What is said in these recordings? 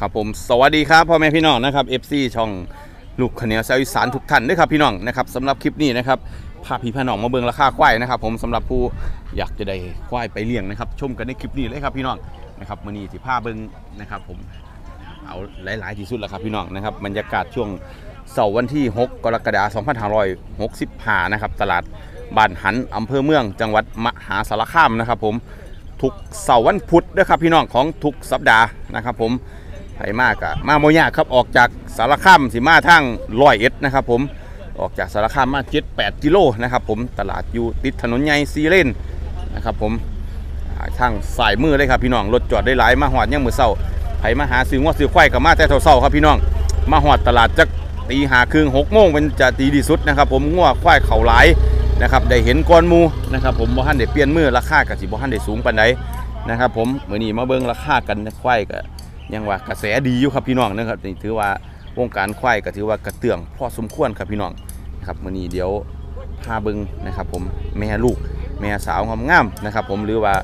ครับผมสวัสดีครับพ่อแม่พี่น้องนะครับ FC ช่องลูกขเนียวแซวอีสานทุกท่านด้วยครับพี่น้องนะครับสำหรับคลิปนี้นะครับพาพี่พี่น้องมาเบิ่งราคาควายนะครับ ผมสำหรับผู้อยากจะได้ควายไปเลี้ยงนะครับ ชมกันในคลิปนี้เลยครับพี่น้องนะครับมื้อนี้สิพาเบิ่งนะครับ ผมเอาหลายๆที่สุดแล้วครับพี่น้องนะครับบรรยากาศช่วงเสาร์วันที่ 6 กรกฎาคม2565นะครับตลาดบ้านหันอำเภอเมือง จังหวัดมหาสารคามนะครับ ผมทุกเสาร์วันพุธนะครับพี่น้องของทุกสัปดาห์นะครับ ผม ไผมากอะมาโมยากครับออกจากสารคามสิมาทางร้อยเอ็ดนะครับผมออกจากสารคามมาเจ็ดแปดกิโลนะครับผมตลาดอยู่ติดถนนใหญ่ซีเลนนะครับผมทางสายมือเลยครับพี่น้องรถจอดได้หลายมาหอดยังมือเศร้าไผมาหาซื้อว่าซื้อควายกับมาแต่เศร้าครับพี่น้อง มาหอดตลาดจักตีหาครึ่งหกโมงเป็นจะตีดีสุดนะครับผมงัวควายเข่าหลายนะครับได้เห็นก้อนมูนะครับผมบ่ทันได้เปลี่ยนมือราคากับสิบ่ทันได้สูงปานใดนะครับผมเมื้อนี้มาเบิ่งราคากันควายกับ ยังว่ากระแสดีอยู่ครับพี่น้องนะครับนี่ถือว่าวงการควายก็ถือว่ากระเตื้องพอสมควรครับพี่น้องนะครับมื้อนี้เดี๋ยวพาเบิงนะครับ ผมแม่ลูกแม่สาวงามๆนะครับ ผมหรือว่า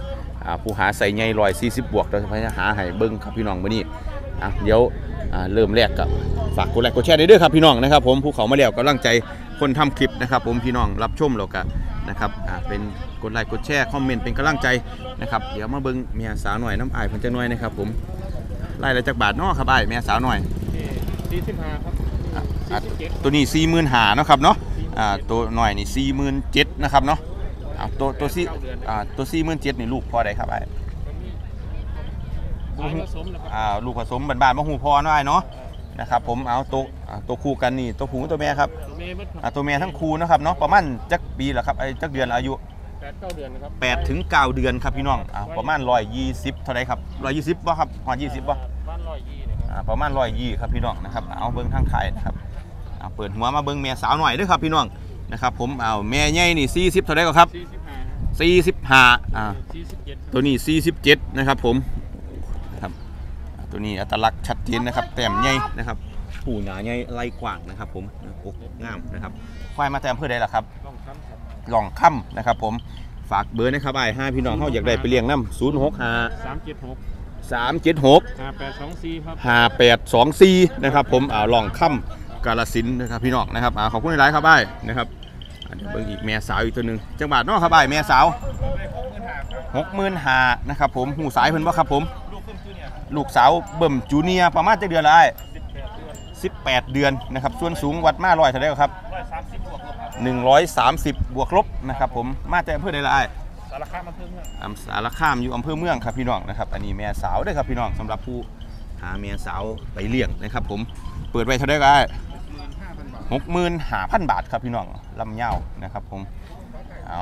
ผู้หาใส่ใหญ่ร้อยสี่สิบบวกเราจะพยายามหาให้เบิ้งครับพี่น้องมื้อนี้เดี๋ยวเริ่มแรกกับฝากกดไลค์กดแชร์ด้ด้อครับพี่น้องนะครับ ผมผู้เขามาแล้วกำลังใจคนทำคลิปนะครับ ผมพี่น้องรับชมเราก็นนะครับเป็นกดไลค์กดแชร์คอมเมนต์เป็นกำลังใจนะครับเดี๋ยวมาเบิ้งเมียสาวหน่อยน้ำอายพิ่นจะหน่อยนะครับผม ล่ละจากบาทเนาะครับไอ้ายแม่สาวหน่อย สี่สิบห้าครับอะ สี่อะสิบเจ็ดตัวนี้สี่หมื่นหาเนาะครับเนาะอ่าตัวหน่อยนี่สี่หมื่นเจ็ดนะครับเนาะอ่าตัวตัวสี่อ่าตัวสี่หมื่นเจ็ดนี่ลูกพ่อใดครับไอ้ายขายผสมนะครับอ่าลูกผสมบ้านๆมะฮูพอเนาะไอ้ายเนาะนะครับผมเอาตัวอ่าตัวคู่กันนี่ตัวผู้กับตัวแม่ครับตัวเมย์มัดคอ่ารับตัวแม่ทั้งคู่นะครับเนาะประมาณจักปีละครับไอ้จักเดือนอายุ แปดเก้าเดือนนะครับ8ถึง9เดือนครับพี่น้องอ่าประมาณ120เท่าไรครับ120บ่ครับฮอด20บ่บ้านร้อยยี่นะครับอ่า ประมาณร้อยยี่ครับพี่น้องนะครับเอาเบิ้งทางไข่นะครับเอาเปิดหัวมาเบิ้งแม่สาวหน่อยเด้วยครับพี่น้องนะครับผมเอาแม่ใหญ่นี่สี่สิบเท่าไรก็ครับสี่สิบห้าสี่สิบห้าอ่าสี่สิบเจ็ดตัวนี้สี่สิบเจ็ดนะครับผมนะครับอ่าตัวนี้อัตลักษณ์ชัดเจนนะครับแต้มใหญ่นะครับหูหนาใหญ่ไหล่กว้างนะครับ ผมอกงามนะครับควายมาแต้มเพื่อใดล่ะครับต้องทำครับหล่องค่ำนะครับ ผมฝากเบอร์นะครับไอ้ห้าพี่น้องเขาอยากได้ไปเลี้ยงน้ำศูนย์หกห้าสามเจ็ดหก สามเจ็ดหกห้าแปดสองสี่ครับห้าแปดสองสี่นะครับผมอ่าลองค่ำกาลสินธุ์นะครับพี่น้องนะครับอ่าขอบคุณหลายๆครับไอ้ายนะครับอ่าเดี๋ยวเบิ่งอีกแม่สาวอีกตัวหนึ่งจังหวัดเนาะครับไอ้ายแม่สาวหกหมื่นหานะครับผมหูสายเพิ่นว่าครับผมลูกขึ้นชื่อเนี่ยลูกสาวเบิ่มจูเนียร์ประมาณจะเดือนละไอ้สิบแปดเดือนสิบแปดเดือนนะครับส่วนสูงวัดมาร้อยเท่าไหร่ครับร้อยสามสิบบวกลบครับหนึ่งร้อยสามสิบบวกลบนะครับผมมาแต่อำเภอใดละไอ้ายสารคามมาเพิ่มเนี่ยอำสารคามอยู่อำเภอเมืองครับพี่น้องนะครับอันนี้แม่สาวเด้วยครับพี่น้องสำหรับผู้หาแม่สาวไปเลี้ยงนะครับ ผมเปิดไว้เท่าไหร่กันบาทหกหมื่นห้าพันบาทครับพี่น้องลำเย้านะครับ ผมเอา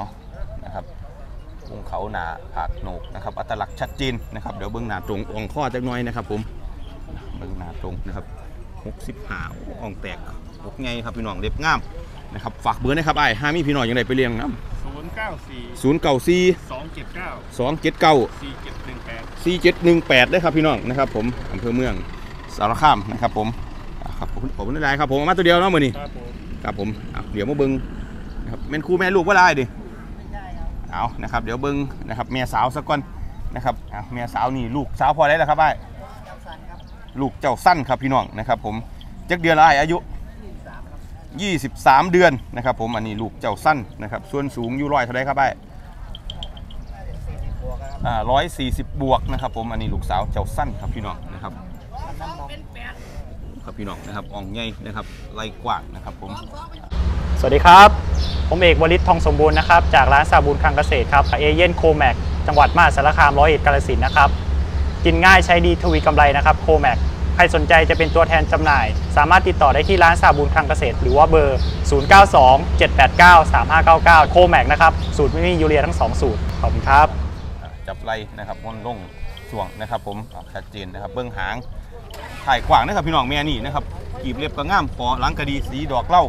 นะครับวงเขาหนาผากโหนกนะครับอัตลักษณ์ชัดเจนนะครับเดี๋ยวเบิ้องหน้าตรงอ่องข้อจักหน่อยนะครับ ผมเบิ้องหน้าตรงนะครับหกสิบห้าอ่องแตกหกไงครับพี่น้องเรียบงามนะครับฝากเบอร์นะครับไอ้ห้ามีพี่น้องยังไงไปเลี้ยงน้ศู นย์เก้าสี่ำศูนย์เก้าสี่สองเจ็ดเก้าสองเจ็ดเก้าสี่เจ็ดหนึ่งแปดสี่เจ็ดหนึ่งแปดได้ครับพี่น้องนะครับผมอำเภอเมืองสารคามนะครับผมอ่าครับผมผมนี่ไรครับผมเอามาตัวเดียวเนาะมือนี้ครับผมครับผมอะเดี๋ยวมาเบิ้งนะครับแม่นคู่แม่ลูกว่าได้ดิเอานะครับเดี๋ยวเบิ้งนะครับแม่สาวสักก่อนนะครับอะแม่สาวนี่ลูกสาวพอได้แล้วครับไอ้ลูกเจ้าสั้นครับพี่น้องนะครับผมจักเดือนละไอ้อายุ 23 เดือนนะครับผมอันนี้ลูกเจ้าสั้นนะครับส่วนสูงอยู่ร้อยเท่าไรครับไอ้อ่าร้อยสี่สิบบวกนะครับผมอันนี้ลูกสาวเจ้าสั้นครับพี่น้องนะครับครับพี่น้องนะครับอ่องใหญ่นะครับไหล่กว้างนะครับผมสวัสดีครับ ผมเอกวลิตทองสมบูรณ์นะครับจากร้านสาบูรณ์คลังเกษตรครับเอเย่นโคแมกจังหวัดมหาสารคามร้อยเอ็ดกาฬสินธุ์นะครับกินง่ายใช้ดีทวีกำไรนะครับโคแมก ใครสนใจจะเป็นตัวแทนจำหน่าย สามารถติดต่อได้ที่ร้านสาบูรณ์คลังเกษตร หรือว่าเบอร์ 0927893599 โคแมกนะครับ สูตรไม่มียูเรียทั้ง 2 สูตร ขอบคุณครับ จับไล่นะครับม่อนลงส่วงนะครับผมอ่าชัดเจนนะครับ เบื้องหางถ่ายกว้างนะครับพี่น้องแม่นี่นะครับกีบเรียบก็ง่ามปอหลังกระดีสีดอกเล้า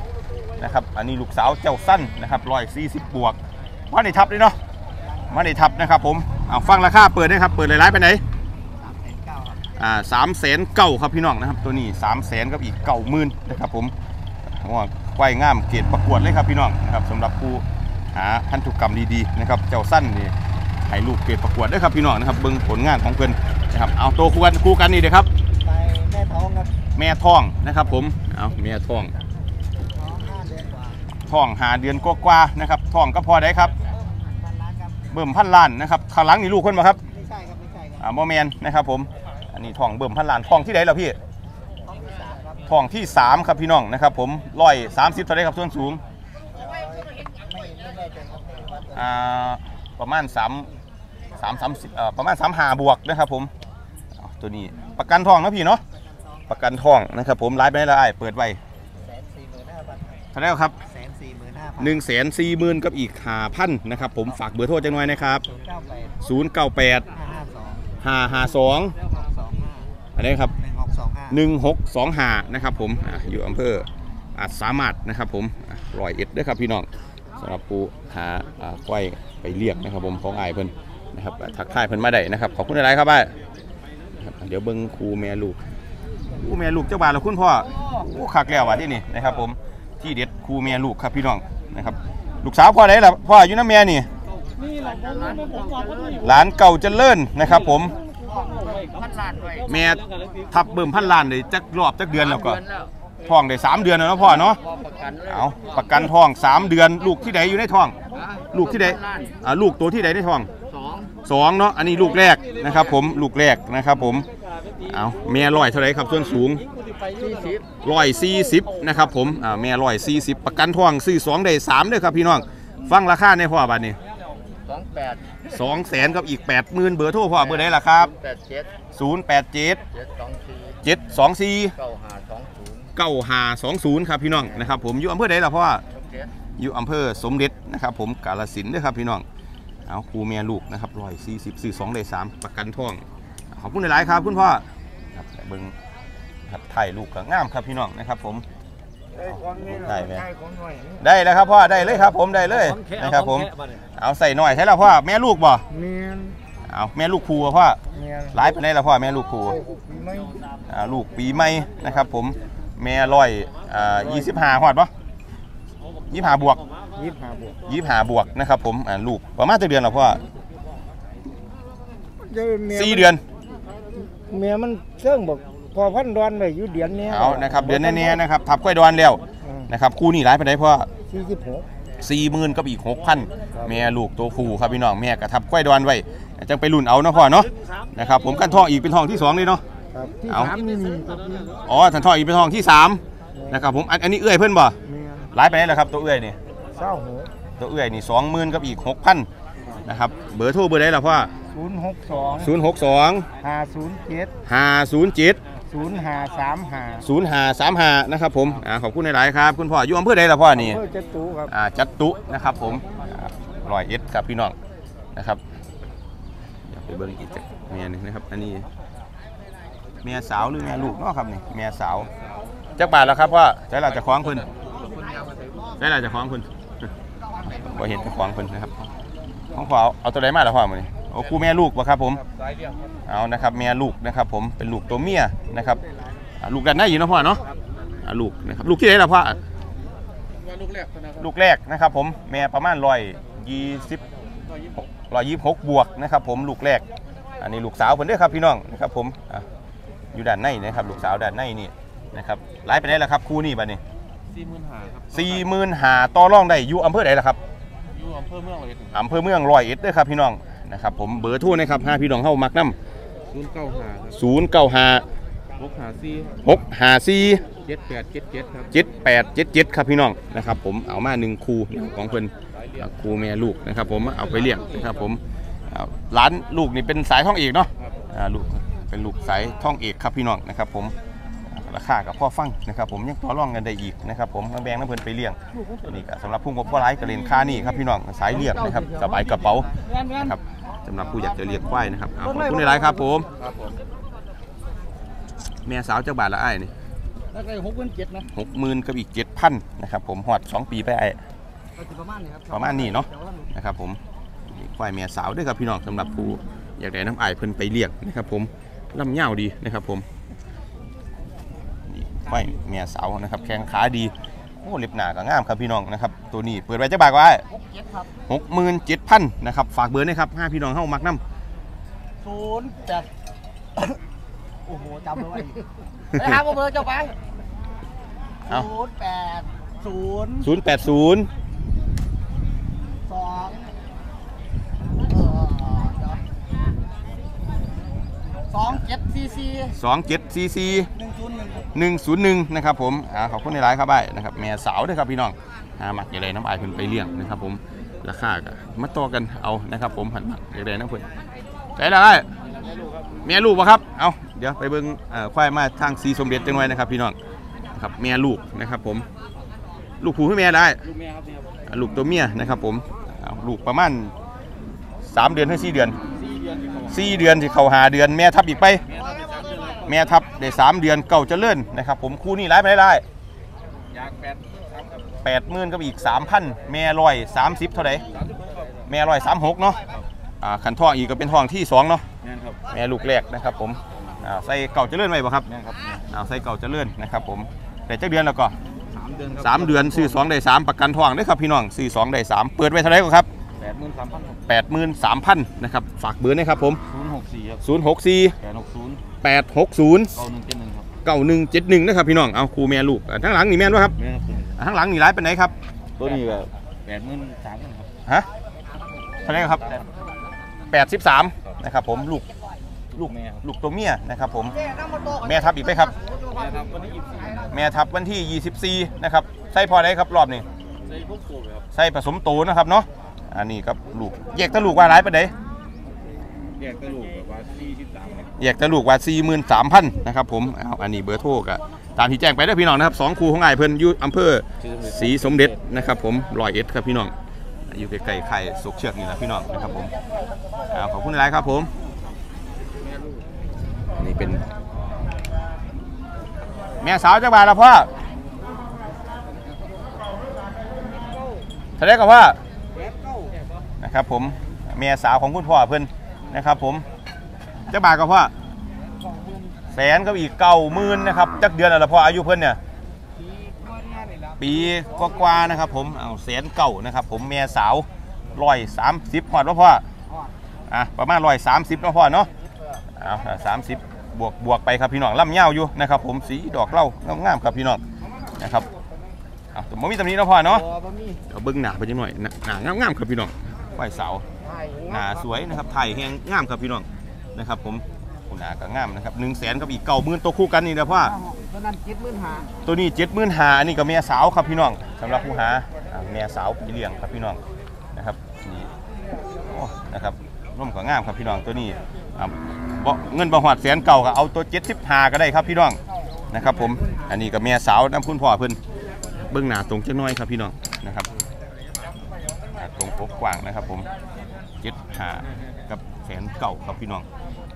นะครับ อันนี้ลูกสาวเจ้าสั้นนะครับร้อยสี่สิบบวกมาในทับเลยเนาะมาในทับนะครับผมเอาฟังราคาเปิดได้ครับ เปิดหลายๆไปไหน อ่าสามแสนเก้าครับพี่น้องนะครับ ตัวนี้สามแสนกับอีกเก้าหมื่นนะครับผมว่าควายงามเกรดประกวดเลยครับพี่น้องนะครับสำหรับผู้หาพันธุกรรมดีๆนะครับเจ้าสั้นนี่ให้ลูกเกรดประกวดด้วยครับพี่น้องนะครับเบิ่งผลงานของเพื่อนนะครับเอาตัวคู่กันคู่กันนี่เด้อครับไปท้องครับแม่ท้องนะครับผมเอาแม่ท้องท้องห้าเดือนกว่าท้องหาเดือนกว่าๆนะครับท้องก็พอได้ครับพันล้านครับเบิ่มพันล้านนะครับข้างหลังนี่ลูกคนมาครับไม่ใช่ครับไม่ใช่ครับอ่าโมแมนนะครับผม อันนี้ท้องเบิ่มพันล้านท้องที่ไหนล่ะพี่ท้องที่สามครับท้องที่สามครับพี่น้องนะครับ ผมร้อยสามสิบเท่าไรครับส่วนสูงไม่ไม่แน่ใจครับว่าตัวอ่าประมาณสามสามสามสิบเอ่อประมาณสามหาบวกนะครับ ผมเอาตัวนี้ประกันทองนะพี่เนาะประกันทองนะครับผมไลฟ์ไปได้แล้วไอ้เปิดไว้แสนสี่หมื่นห้าพันเท่าไหรครับแสนสี่หมื่นห้าพันหนึ่งแสนสี่หมื่นกับอีกหาพันนะครับ ผมฝากเบอร์โทรจังหน่อยนะครับศูนย์เก้าแปดศูนย์เก้าแปดห้าห้าสองห้าห้าส องหกสองห้าอะไรครับหนึ่งหกสองห้าหนึ่งหกสองหานะครับผมอะอยู่อำเภออาจสามารถนะครับผมรอยเอ็ดด้วยครับพี่น้องสำหรับผู้หาอ่าก้อยไปเรียกนะครับผมของอายเพิ่นนะครับทักทายเพิ่นมาได้นะครับขอบคุณอะไรครับบ้ายนะครับเดี๋ยวเบิ้งครูแม่ลูกครูแม่ลูกเจ้าบ่าวแล้วคุณพ่อโอ้คักแล้วว่ะที่นี่นะครับผมที่เด็ดครูแม่ลูกครับพี่น้องนะครับลูกสาวพ่อไหนล่ะพ่ออยู่น้ำแม่นี่หลานเก่าเจริญนะครับผม พันล้านด้วยแม่ทับเบิ่มพันล้านเลยจักรอบจักเดือนแล้วก็ท้องได้สามเดือนแล้วเนาะพ่อเนาะประกันเลยเอาประกันท้องสามเดือน ลูกที่ใดอยู่ในท้อง ลูกที่ใดอ่าลูกตัวที่ใดในท้องสองสองเนาะอันนี้ลูกแรกนะครับผมลูกแรกนะครับผมเอาแม่ร้อยเท่าไหรครับส่วนสูงสี่สิบร้อยสี่สิบนะครับผมอ่าแม่ร้อยสี่สิบประกันท้องซื้อสองได้สามเด้อครับพี่น้องฟังราคาในพ่อบัดนี้ สองแปดสองแสนกับอีกแปดหมื่นเบอร์โทรพ่อเบอร์ไหนล่ะครับแปดเจ็ดศูนย์แปดเจ็ดเจ็ดสองสี่เจ็ดสองสี่เก้าห้าสองศูนย์เก้าหาสองศูนย์ครับพี่น้องนะครับผมอยู่อำเภอใดล่ะพ่อสมเด็จอยู่อำเภอสมเด็จนะครับผมกาลสินธุ์ด้วยครับพี่น้องเอาครูเมียลูกนะครับร้อยสี่สิบสี่สองได้สามประกันท่องขอบคุณหลายๆครับคุณพ่อครับเบิ้งครับถ่ายลูกก็งามครับพี่น้องนะครับผมได้ไหมได้แล้วครับพ่อได้เลยครับผมได้เลยนะครับผม เอาใส่หน่อยใช่แล้วพ่อแม่ลูกบ่เมียนเอาแม่ลูกครูอะพ่อเมียนไลฟ์ไปได้แล้วพ่อแม่ลูกครูไม่อ่าลูกปีใหม่นะครับผมแม่ร้อยอ่ายี่สิบห้าหอดปะยี่สิบห้าบวกยี่สิบห้าบวกยี่สิบห้าบวกนะครับผมอ่าลูกประมาณจะเดือนหรอพ่อสี่เดือนเมียมันเสื่องบอกพอพันดอนไปอยู่เดือนเนี้ยเอานะครับเดือนแน่ๆนะครับทับกล้วยดอนแล้วนะครับคู่นี้ร้ายไปได้พ่อสี่สิบหก สี่หมื่นกับอีกหกพันแม่ลูกตัวคู่ครับพี่น้องแม่กระทับกล้วยดอนไว้จังไปรุ่นเอาเนาะพ่อเนาะนะครับผมกันทองอีกเป็นทองที่สองเลยเนาะครับที่เอาสามนี่มีครับเมียอ๋อทันทองอีกเป็นทองที่สามนะครับผมอันอันนี้เอื้อยเพื่อนบ่เมียร้ายไปได้แล้วครับตัวเอื้อยนี่เศร้าหกตัวเอื้อยนี่สองหมื่นกับอีกหกพันนะครับเบอร์โทรเบอร์ได้แล้วพ่อศูนย์หกสองศูนย์หกสองห้าศูนย์เจ็ดห้าศูนย์เจ็ด ศูนย์ห้าสามห้าศูนย์ห้าสามห้านะครับผมอ่าขอบคุณหลายๆครับ คุณพ่ออยู่อำเภอใดล่ะพ่อนี่เพื่อจะตูครับอ่าจัดตุนะครับผมรอยเอ็ดครับพี่น้องนะครับเดี๋ยวไปเบิ้งอีกจักเมียหนึงนะครับ อันนี้เมียสาวหรือเมียลูกเนาะครับนี่เมียสาวจักบาทแล้วครับพ่อใช้เราจะคล้องเพิ่นใช้เราจะคล้องเพิ่นบ่เห็นจะคล้องเพิ่นนะครับของพ่อเอาเอาตัวใดมาแล้วพ่อมื้อนี้ โอ้คู่แม่ลูกบ่ครับผมเอานะครับแม่ลูกนะครับผมเป็นลูกตัวเมียนะครับอ่าลูกด้านในอยู่เนาะพ่อเนาะอ่าลูกนะครับลูกที่ไหนล่ะพ่อลูกแรกนะครับผมแม่ประมาณร้อยยี่สิบร้อยยี่สิบหกบวกนะครับผมลูกแรก อันนี้ลูกสาวเพิ่นเด้อครับพี่น้องนะครับผมอะอยู่ด้านในนะครับลูกสาวด้านในนี่นะครับไล่ไปได้แล้วครับคู่นี้บัดนี้สี่หมื่นห้าครับสี่หมื่นหาต่อรองได้อยู่อำเภอไหนล่ะครับอยู่อำเภอเมืองเลยอำเภอเมืองร้อยเอ็ดเด้อครับพี่น้อง นะครับผมเบอร์โทรนะครับห้าพี่น้องเข้ามักน้ศูนย์เก้าห้าครับำศูนย์เก้าห้าหกห้าสี่หกห้าสี่ เจ็ดแปดเจ็ดเจ็ดครับ เจ็ดแปดเจ็ดเจ็ดครับพี่น้องนะครับผมเอามาหนึ่งคูของเพิ่นอ่าคูแม่ลูกนะครับผมเอาไปเลี้ยงนะครับผมอ่าร้านลูกนี่เป็นสายท่องเอกเนาะอ่าลูกเป็นลูกสายท่องเอกครับพี่น้องนะครับผมอ่าราคากับพ่อฟังนะครับผมยังต่อรองกันได้อีกนะครับผมมาแบ่งน้ำเพิ่นไปเลี้ยงอันนี้ก็สำหรับผู้งบบ่ร้ายก็เล่นค่านี่ครับพี่น้องสายเลี้ยงนะครับสบายกระเป๋านะครับ สำหรับผู้อยากจะเลี้ยงควายนะครับเอาขอบคุณในไลน์ครับผม ครับผมแม่สาวเจ้าบาทละอ้ายนี่แล้วก็หกเงินเจ็ดนะหกหมื่นกับอีกเจ็ดพันนะครับผมหอดสองปีไปไอ้ ก็จะประมาณนี้ครับประมาณนี้เนาะ นะครับผมนี่ควายแม่สาวด้วยครับพี่น้องสำหรับผู้อยากได้น้ำอายเพิ่นไปเลี้ยงนะครับผมลำเง่าวดีนะครับผมนี่ควายแม่สาวนะครับแข้งขาดี โอ้เล็บหนาก็งามครับพี่น้องนะครับตัวนี้เปิดไว้จะบากไว้หกเจ็ดครับหกหมื่นเจ็ดพันนะครับฝากเบอร์หนะครับห้าพี่น้องเข้ามักน้ศูนย์แปดโอ้โหจำเอาไว้ไปหาเบอร์เจ้าไปเอาศูนย์แปดศูนย์ศูนย์แปดศูนย์ สองเออเดี๋ยว สองเจ็ดซีซีสองเจ็ดซีซีหนึ่งศูนย์หนึ่งหนึ่งศูนย์หนึ่งนะครับผมอ่าขอบคุณในร้ายครับไอ้นะครับแม่สาวด้วยครับพี่น้องหาหมักอย่าเลยน้ำอายเพิ่นไปเลี้ยงนะครับผมราคาก็มาต่อกันเอานะครับผมหันหมักอย่าเลยน้ำเพิ่นใจละไอ้แม่ลูกปะครับเอาเดี๋ยวไปเบิ่งเอ่อควายมาทางสีสมเด็จจังไว้นะครับพี่น้องนะครับแม่ลูกนะครับผม ลูกผู้ให้แม่ได้ลูกแม่ครับเนี่ยครับอ่าลูกตัวเมียนะครับผมเอาลูกประมาณสามเดือนถึงสี่เดือน สี่เดือนที่เขาหาเดือนแม่ทับอีกไป แม่ทับได้สามเดือนเก่าจะเลื่อนนะครับผมคู่นี้ร้ายไปได้แปดสามครับแปดหมื่นก็อีกสามพันแม่ร้อยสามสิบเท่าไหร่แม่ร้อยสามหกเนาะขันทองอีกก็เป็นทองที่สองเนาะแม่ลูกแรกนะครับผมใส่เก่าจะเลื่อนไว้บ่ครับแม่นครับใส่เก่าจะเลื่อนนะครับผมแต่เจ้าเดือนแล้วก็สามเดือนสามเดือนซื้อสองได้สามประกันทองเด้ครับพี่น้องซื้อสองได้สามเปิดไว้เท่าไหร่ก็ครับ ดหมื่นสามพันครับแปดหมื่นสามพันนะครับฝากเบอร์นะครับผมศูนย์หกสี่ครับศูนย์หกสี่แปดหกศูนย์แปดหกศูนย์เก้าหนึ่งเจ็ดหนึ่งครับเก้าหนึ่งเจ็ดหนึ่งนะครับพี่น้องเอาครูแม่ลูกอ่าทั้งหลังนี่แม่นวะครับแม่ครับอ่าทั้งหลังนี่ร้ายเป็นไหนครับตัวนี้ก็แปดหมื่นสามพันครับฮะเท่าไหร่ครับแปดสิบสามนะครับผมลูกลูกแม่ครับลูกตัวเมียนะครับผมแม่ทับอีกไหมครับแม่ครับวันนี้ยี่สิบสี่แม่ทับวันที่ 24 นะครับ ใส่พอได้ครับรอบนี้ใส่พวกตัวเลยครับใส่ผสมโตนะครับเนาะ อันนี้ครับลูกแยกตะลูกว่าร้ายไปไหนแยกกระดูกแบบว่าสี่สิบสามครับแยกตะลูกว่า43,000นะครับผมเอาอันนี้เบอร์โทรก็ตามที่แจ้งไปเด้อพี่น้องนะครับสองคูของไอ้ายเพิ่นอยู่อำเภอศรีสมเด็จนะครับผมร้อยเอ็ดครับพี่น้อง อยู่ใกล้ๆไข่สุกเชือกนี่แหละพี่น้องนะครับผมเอาขอบคุณหลายครับผมนี่เป็น แม่สาวจักบาทละพ่อเท่าไหรกับพ่อนะ ครับผมแม่สาวของคุณพ่อเพิ่นนะครับผมจักบาทกับพ่อแสนก็อีกเก้าหมื่นนะครับจักเดือนอะไรพ่ออายุเพิ่นเนี่ยปีกว่าๆนะครับผมเอาแสนเก่านะครับผมแม่สาวร้อยสามสิบหอดว่าพ่ออะประมาณร้อยสามสิบนะพ่อเนาะเอาสามสิบบวกบวกไปครับพี่น้องล่ำเงาวอยู่นะครับผมสีดอกเล้างามครับพี่น้องนะครับเอาแต่ไม่มีตำหนิเนะพ่อเนาะเดี๋ยวเบิ้งหนาไปจังหน่อยหนาหนางามๆครับพี่น้อง ไหวเสาไทยหนาสวยนะครับไทยแห้งงามครับพี่น้องนะครับ ผมหนาก็งามนะครับหนึ่งแสนกับอีกเก่าหมื่นตัวคู่กันนี่นะพ่อตัวนั้นเจ็ดหมื่นห้าตัวนี้เจ็ดหมื่นหาอันนี้ก็แม่สาวครับพี่น้องสำหรับผู้หาอ่าแม่สาวพี่เลี้ยงครับพี่น้องนะครับนี่โอ้นะครับร่มก็งามครับพี่น้องตัวนี้อ่าบ่เงินบ่หอดแสนเก่าก็เอาตัวเจ็ดสิบหาก็ได้ครับพี่น้องนะครับผมอันนี้ก็แม่สาวน้ำคุณพ่อเพิ่นเบิ้งหน้าตรงจังน้อยครับพี่น้องนะครับหน้าต รงปกกว้างนะครับ ผมเจ็ดหากับแสนเก่าครับพี่น้อง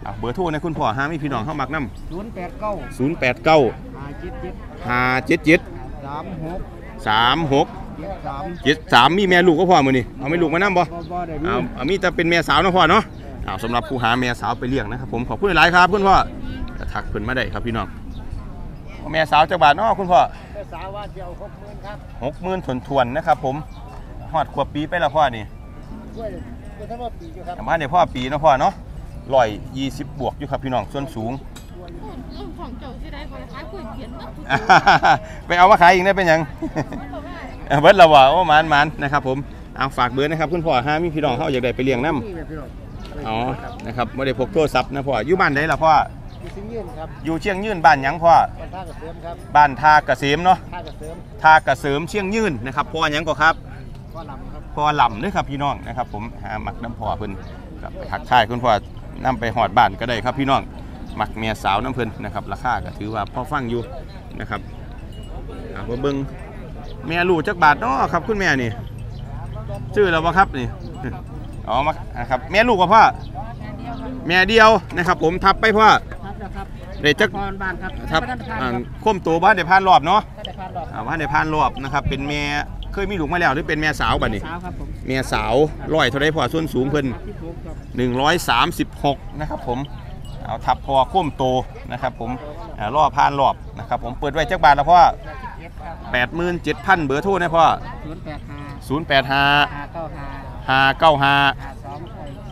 อะเบอร์โทรนะคุณพ่อห้ามีพี่น้องเข้ามักน้ำศูนย์แปดเก้าศูนย์แปดเก้าห้าเจ็ดเจ็ดห้าเจ็ดเจ็ดสามหกสามหกเจ็ดสามเจ็ดสามมีแม่ลูกก็พอมือนี่เอาไม่ลูกมานั่บ่บ่บ่ได้มีเอาเอามีแต่เป็นแม่สาวนะพ่อเนาะเอาสำหรับผู้หาแม่สาวไปเลี้ยงนะครับผมขอบคุณหลายครับคุณพ่อก็ทักเพิ่นมาได้ครับพี่น้องแม่สาวจักบาทเนาะคุณพ่อแต่สาวว่าเดียวหกหมื่นครับหกหมื่นทวนๆนะครับผม ฮอดขวบปีไปแล้วพ่อนี่ช่วยช่วยทั้งหมดปีอยู่ครับแต่บ้านเดี๋ยวพ่อปีเนาะพ่อเนาะร้อยยี่สิบบวกอยู่ครับพี่น้องส่วนสูงของเจ้าสิได้คนละคล้ายคุยเขียนเนาะไปเอามาขายอีกได้เป็นหยังเออเบิดเราว่าโอ้มันมันนะครับผมเอาฝากเบอร์นะครับคุณพ่อห้ามีพี่น้องเขาอยากได้ไปเลี้ยงน้ำนี่แหละพี่น้องอ๋อนะครับไม่ได้พกโทรศัพท์นะพ่ออยู่บ้านไหนล่ะพ่อมีสิ่งยืนครับอยู่เชียงยืนบ้านหยังพ่อบ้านท่ากับเสริมครับบ้านท่าเกษมเนาะท่ากับเสริมท่ากระเสริมเชียงยืนนะครับพ่อหยังก็ครับ ก็ลำครับพ่อหล่ำเด้อครับพี่น้องนะครับ ผมหามักน้ำพ่อเพิ่นกับทักทายคุณพ่อนำไปหอดบ้านก็ได้ครับพี่น้องมักเมียสาวน้ำเพิ่นนะครับราคาก็ถือว่าพอฟังอยู่นะครับเอามาเบิ่งแม่ลูกจักบาทเนาะครับ คุณแม่นี่ชื่อแล้วบ่ครับนี่อ๋อมานะครับแม่ลูกว่าพ่อแม่เดียวนะครับ ผมทับไปพ่อครับนะครับเดี๋ยวจัก พรบ้านครับครับท่านประธานอ่าครับคมตัวบ้านเดี๋ยวผ่านรอบเนาะท่านประธานดอกอ่าบ้านเดี๋ยวผ่านรอบนะครับ เป็นแม่ เคยมีลูกมาแล้วหรือเป็นแม่สาวบัดนี้ สาวครับผมแม่สาวร้อยเท่าไรพอส่วนสูงเพิ่นที่ถูกครับ136 นะครับผม เอาทับพอโค้มโตนะครับผมอ่ารอบผ่านรอบนะครับผมเปิดไว้จักบาทแล้วพ่อเจ็ดครับ87,000 เบอร์โทรนะพ่อศูนย์แปดห้า085 ห้าเก้าห้า595 ห้าสอง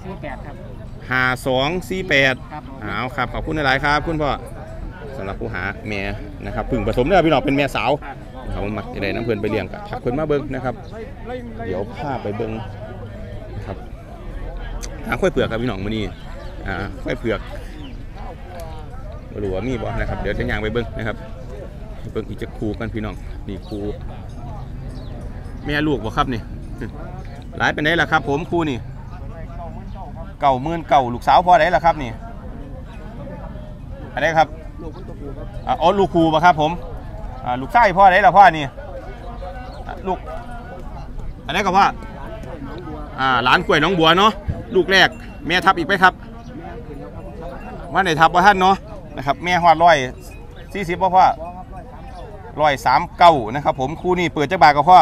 สี่แปดครับ ห้าสองสี่แปดครับเอาครับ ขอบคุณหลายๆครับ คุณพ่อสำหรับผู้หาแม่นะครับพึ่งผสมเด้อพี่น้องเป็นแม่สาวนะครับ ผมมักจะได้น้ำเพื่อนไปเลี้ยงกับทักเพื่อนมาเบิ้งนะครับ เดี๋ยวพาไปเบิ้งนะครับหาข้อยเปลือกครับพี่น้องมื้อนี้อ่าข้อยเปลือกบ่รู้ว่ามีบ่นะครับ เดี๋ยวจะย่างไปเบิ้งนะครับ เบิ้งอีกจะคูกันพี่น้องนี่คูแม่ลูกบ่ครับนี่หลายเป็นไดล่ะครับ ผมคูนี่เก่าหมื่นเก่าลูกสาวพ่อไดล่ะครับนี่อันนี้ครับอ๋อลูกคูป่ะครับผม อ่าลูกไส้พ่อไดล่ะพ่อนี่ลูกอันนี้กับพ่ออ่าหลานกล้วยน้องบัวเนาะลูกแรกแม่ทับอีกไหมครับว่าไหนทับว่าท่านเนาะนะครับแม่หอดร้อยสี่สิบพ่อพ่อร้อยสามเก้านะครับผมครูนี่เปิดจักบาทกับพ่อ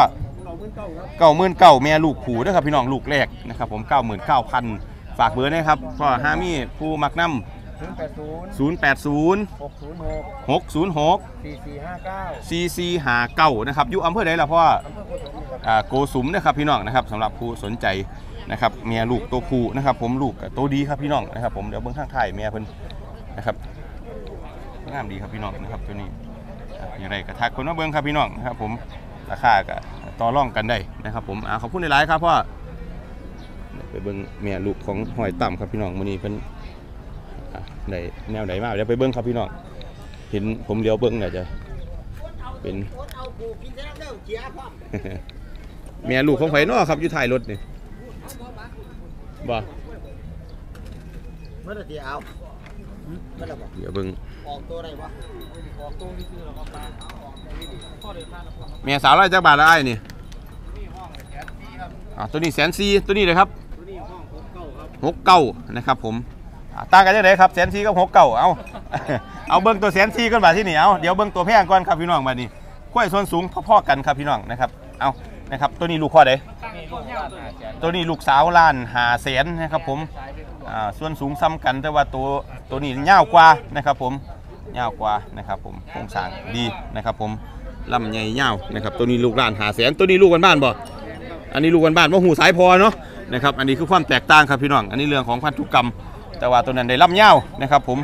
เก้าหมื่นเก้าแม่ลูกผูด้วยครับพี่น้องลูกแรกนะครับผมเก้าหมื่นเก้าพันฝากเบอร์นะครับพ่อห้ามีผู้มักน้ำ ศูนย์แปดศูนย์หกศูนย์หกหกศูนย์หกสี่สี่ห้าเก้าซีซีหาเก้านะครับอยู่อำเภอใดล่ะพ่ออ่าโกสุมนะครับพี่น้องนะครับสำหรับผู้สนใจนะครับเมียลูกตัวผู้นะครับ ผมลูกกับตัวดีครับพี่น้องนะครับ ผมเดี๋ยวเบื้องข้างถ่ายเมียเพิ่นนะครับงามดีครับพี่น้องนะครับตัวนี้อะอย่างไรกระทักคนมาเบิ้งครับพี่น้องนะครับ ผมราคาก็ต่อรองกันได้นะครับ ผมอ่าขอบคุณในไลน์ครับพ่อเดี๋ยวไปเบิ้งเมียลูกของหอยต่ำครับพี่น้องมื้อนี้เพิ่น อะได้แนวไหนมาเดี๋ยวไปเบิ้งครับพี่น้องเห็นผมเลี้ยวเบิ้งเนี่ยจะเป็นเมียลูกของไผเนาะครับอยู่ท้ายรถนี่บ่เมื่อไหร่เอาเมื่อไหร่บอกเดี๋ยวเบิ่งออกตัวอะไรวะเมียสาวร้อยจักบาทละอ้ายนี่อ่าตัวนี้แสนสี่ตัวนี้เลยครับหกเก้านะครับผมอ่า ต่างกันยังไงครับแสนสี่กับหกเก้าเอาเอาเบิ่งตัวแสนสี่ก่อนบาทที่นี่เอาเดี๋ยวเบิ่งตัวแพงก่อนครับพี่น้องบาดนี้กล้วยส่วนสูงพ่อๆกันครับพี่น้องนะครับเอานะครับตัวนี้ลูกข้อใดตัวนี้ลูกสาวล้านหาแสนนะครับผมอ่าส่วนสูงซ้ำกันแต่ว่าตัวตัวนี้ยาวกว่านะครับผมยาวกว่านะครับผมโครงสร้างดีนะครับผมลำใหญ่ยาวนะครับตัวนี้ลูกล้านหาแสนตัวนี้ลูกกันบ้านบ่อันนี้ลูกกันบ้านว่าหูสายพอเนาะนะครับอันนี้คือความแตกต่างครับพี่น้องอันนี้เรื่องของพันธุกรรม แต่ว่าตัวนั้นได้ลำยาวนะครับผม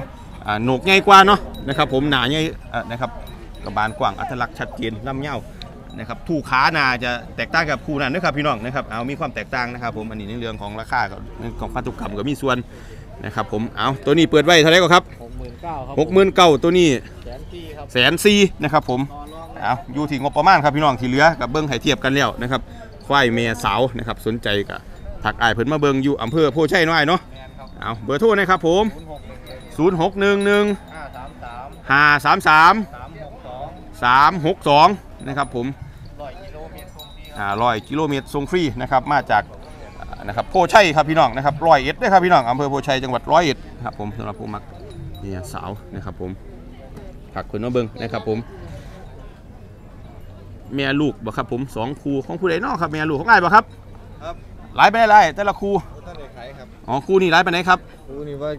อ่าโหนกใหญ่กว่าเนาะนะครับผมหนาใหญ่อ่านะครับกระบาลกว้างอัตลักษณ์ชัดเจนลำยาวนะครับถูกขานาจะแตกต่างกับคู่นั้นนะครับพี่น้องนะครับเอามีความแตกต่างนะครับผมอันนี้ในเรื่องของราคากับเรื่องของพันธุกรรมก็มีส่วนนะครับผมเอาตัวนี้เปิดไว้เท่าไหร่ก็ครับหกหมื่นเก้าครับหกหมื่นเก้าตัวนี้แสนสี่ครับแสนสี่นะครับผมต่อรองได้เอาอยู่ที่งบประมาณครับพี่น้องที่เหลือกะเบิ้งให้เทียบกันแล้วนะครับควายแม่สาวนะครับสนใจกับทักอ้ายเพิ่นมาเบิ้งอยู่อำเภอโพชัยน้อยเนาะแมนครับ เอาเบอร์โทรนะครับผมศูนย์หกหนึ่ง0 6 1 1ห้าสามสาม5 3 3สามหกสอง3 6 2 นะครับผมร้อยกิโลเมตรตรงที่อ่าร้อยกิโลเมตรส่งฟรีนะครับมาจากอ่านะครับโพชัยครับพี่น้องนะครับร้อยเอ็ดด้วยครับพี่น้องอำเภอโพชัยจังหวัดร้อยเอ็ดครับผมสำหรับผู้มักเนี่ยสาวนะครับผมผักคุณน้องเบิงนะครับผมแม่ลูกบ่ครับผมสองครูของผู้ใดเนอกครับแม่ลูกของไอ้ายบ่ครับครับหลายไปได้ไรแต่ละครูท่านได้ขาย ครับอ๋อครูนี่หลายไปไหนใดครับดูนี่ว่า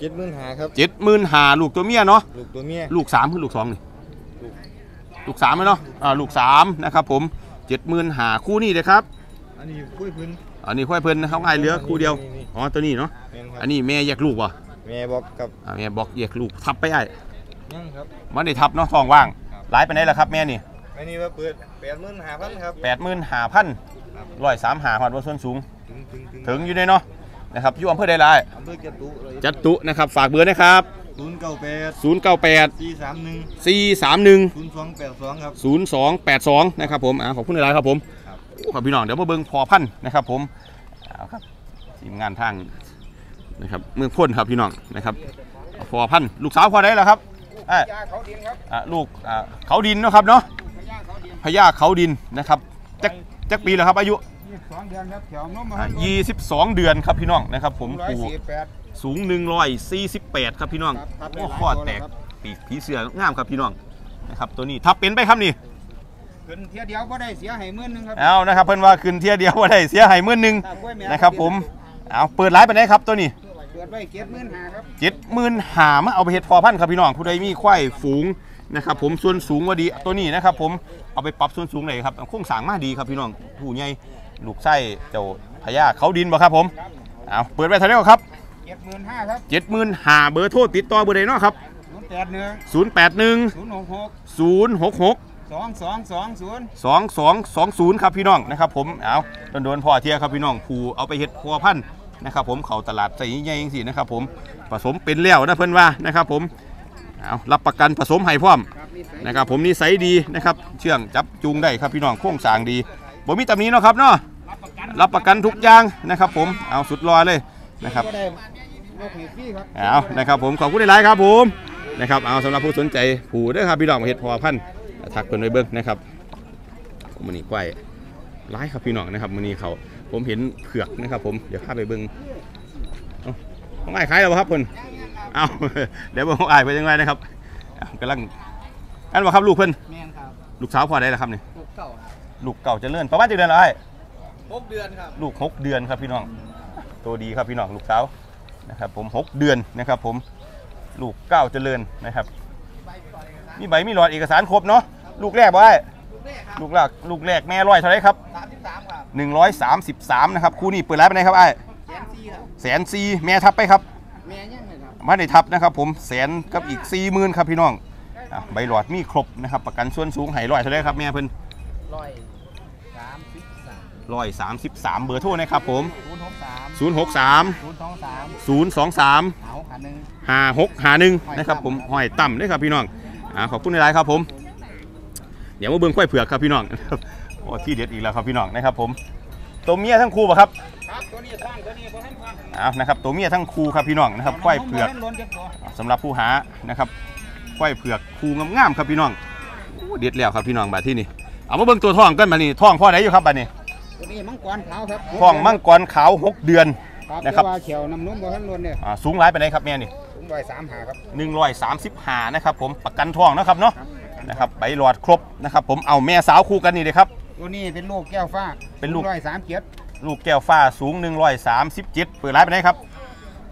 เจ็ดหมื่นหาครับเจ็ดหมื่นหาลูกตัวเมียเนาะลูกตัวเมียลูกสามคือลูกสองนี่ลูกสามไหมเนาะอ่าลูกสามนะครับผมเจ็ดหมื่นหาคู่นี่เลยครับอันนี้กล้วยพื้นอันนี้ค่อยเพิ่นนะครับง่ายเหลือคู่เดียวนี่อ๋อตัวนี้เนาะแม่นครับอันนี้แม่แยกลูกป่ะแม่บอกกับอ่าแม่บอกแยกลูกทับไปไอ้ยังครับมันได้ทับเนาะทองว่างหลายไปไหนล่ะครับแม่นี่อันนี้ว่าเปิดแปดหมื่นหาพันครับแปดหมื่นหาพันร้อยสามหาพันว่าส่วนสูงถึงถึงถึงถึงอยู่ในเนาะ นะครับอยู่อำเภอใดล่ะอำเภอจตุเลยจัดตุนะครับฝากเบอร์นะครับศูนย์เก้าแปด0 9 8 สี่สามหนึ่ง4 3 1 ศูนย์สองแปดสองครับ 0 2 8 2นะครับผมอ่าขอบคุณหลายๆครับผมครับโอ้ขอบพี่น้องเดี๋ยวมาเบิ่งพอพันธุ์นะครับผมเอาครับทีมงานทางนะครับเมืองพ้นครับพี่น้องนะครับพอพันธุ์ลูกสาวพอได้แล้วครับเอ้ยยาเขาดินครับอะลูกอะเขาดินเนาะครับเนาะยาเขาดินพญาเขาดินนะครับจักจักปีแล้วครับอายุ ยี่สิบสองเดือนครับแถวนมมาอะ22 เดือนครับพี่น้องนะครับ ผมร้อยปูสี่สิบแปดสูง 148 ครับพี่น้องครับทับได้โอ้หลายข้อตัวแตเลยกครับ ปีกผีเสืองามครับพี่น้องนะครับตัวนี้ทับเป็นไปครับนี่ขึ้นเที่ยวเดียวก็ได้เสียให้หมื่นหนึงครับเอานะครับเพิ่นว่าขึ้นเที่ยเดียวว่าได้เสียหายมื่นหนึ่งถ้ากล้วยแม่นะครับผมเอาเปิดร้านไปไหนครับตัวนี้เปิดไว้เจ็ดหมื่นห้าครับเจ็ดหมื่นหามาเอาไปเฮ็ดพอพันธุ์ครับพี่น้องผู้ใดมีควายฝูงนะครับผมส่วนสูงว่าดีตัวนี้นะครับผมเอาไปปรับส่วนสูงเลยครับโครงสร้างมาดีครับพี่น้องผู้ใหญ่ ลูกไส้เจ้าพญาเขาดินบ่ครับผมเอาเปิดไว้เท่าไหร่ครับเจ็ดหมื่นห้าครับเจ็ดหมื่นห้าเบอร์โทรติดต่อเบอร์ใดเนาะครับศูนย์แปดหนึ่งศูนย์แปดหนึ่งศูนย์หกหกศูนย์หกหกสองสองสองศูนย์สองสองสองศูนย์ครับพี่น้องนะครับผมเอาโดนๆพ่อเทียครับพี่น้องผูเอาไปเฮ็ดพัวพันธุ์นะครับผมเขาตลาดใส่ใหญ่ยังสินะครับผมผสมเป็นแล้วนะเพื่อนว่านะครับผมเอารับประกันผสมให้พร้อมนะครับผมนิสัยดีนะครับเชื่องจับจูงได้ครับพี่น้องโค้งสร้างดี บ่มีตำหนี้เนาะครับเนาะรับประกันทุกอย่างนะครับผมเอาสุดรอเลยนะครับก็ได้นกหวีดพี่ครับเอานะครับผมขอบคุณหลายๆครับผมนะครับเอาสำหรับผู้สนใจผูเด้วยครับพี่น้องมาเฮ็ดพอพันธุ์ทักเพิ่นไว้เบิ่งนะครับมื้อนี้กล้วยหลายครับพี่น้องนะครับมื้อนี้เขาผมเห็นเผือกนะครับ ผมเดี๋ยวพาไปเบิ่งเอ้าของอ้ายขายแล้วบ่ครับเพิ่นเอาเดี๋ยวเบิ่งของอ้ายไปจังไดนะครับอ้าวกำลังอันบ่ครับลูกเพิ่นแม่นครับลูกสาวพอได้แล้วครับนี่ลูกเก่าครับ ลูกเก่าเจะเลื่อนประมาณจักเดือนแล้วอ้ายหกเดือนครับลูก6เดือนครับพี่น้อง ตัวดีครับพี่น้องลูกสาวนะครับผม6เดือนนะครับผมลูกเก้าเจริญนะครับ มีใบมีหลอดเอกสารครบเนาะลูกแรกบ่ไอ้ลูกแรกครับลูกแรกลูกแรกแม่ร้อยเท่าไหรครับสามสิบสามครับ133นะครับคู่นี้เปิดร้านไปไหนครับไอ้แสนสี่ครับแสนซีแม่ทับไปครับแม่ยังเลยครับมาได้ทับนะครับผมแสนกับอีก4 0,000ครับพี่น้องอะใบหลอดมีครบนะครับประกันส่วนสูงไห้ร้อยเท่าไหรครับแม่เพิ่น ร้อยสามสิบสามร้อยสามสิบสามเบอร์โทรนะครับผมศูนย์หกสาม063ศูนย์สองสาม023เอาขันหนึ่งห้าหกหาหนึ่งนะครับผมห้อยต่ำด้วยครับพี่น้องอ่าขอบคุณในไลน์ครับผม เดี๋ยวมาเบิ่งควายเผือกครับพี่น้องโอ้ที่เด็ดอีกแล้วครับพี่น้องนะครับผมตัวเมียทั้งคู่ป่ะครับครับตัวนี้ท่านตัวนี้ตัวท่านฟังอ้าวนะครับตัวเมียทั้งคู่ครับพี่น้องนะครับควายเผือกล้นเจ็บตัวสำหรับผู้หานะครับควายเผือกคู่งามๆครับพี่น้องโอ้เด็ดแล้วครับพี่น้องบัดที่นี่ เอามาเบิ่งตัวท้องกันบัดนี้ท้องพ่อไหนอยู่ครับบัดนี้ตัวนี้มังกรขาวครับท้องมังกรขาวหกเดือนครับนะครับแต่ว่าเขียวน้ำนุ่มบ่ท่านล้นเนี่ยอ่าสูงหลายไปไหนใดครับแม่นี่ผมร้อยสามหาครับหนึ่งร้อยสามสิบห้านะครับผมประกันท้องนะครับเนาะครับนะครับใบหลอดครบนะครับผมเอาแม่สาวคู่กันนี่เลยครับตัวนี้เป็นลูกแก้วฟ้า เป็นลูกร้อยสามเกียรติลูกแก้วฟ้าสูง137เปิดร้านไปไหนครับ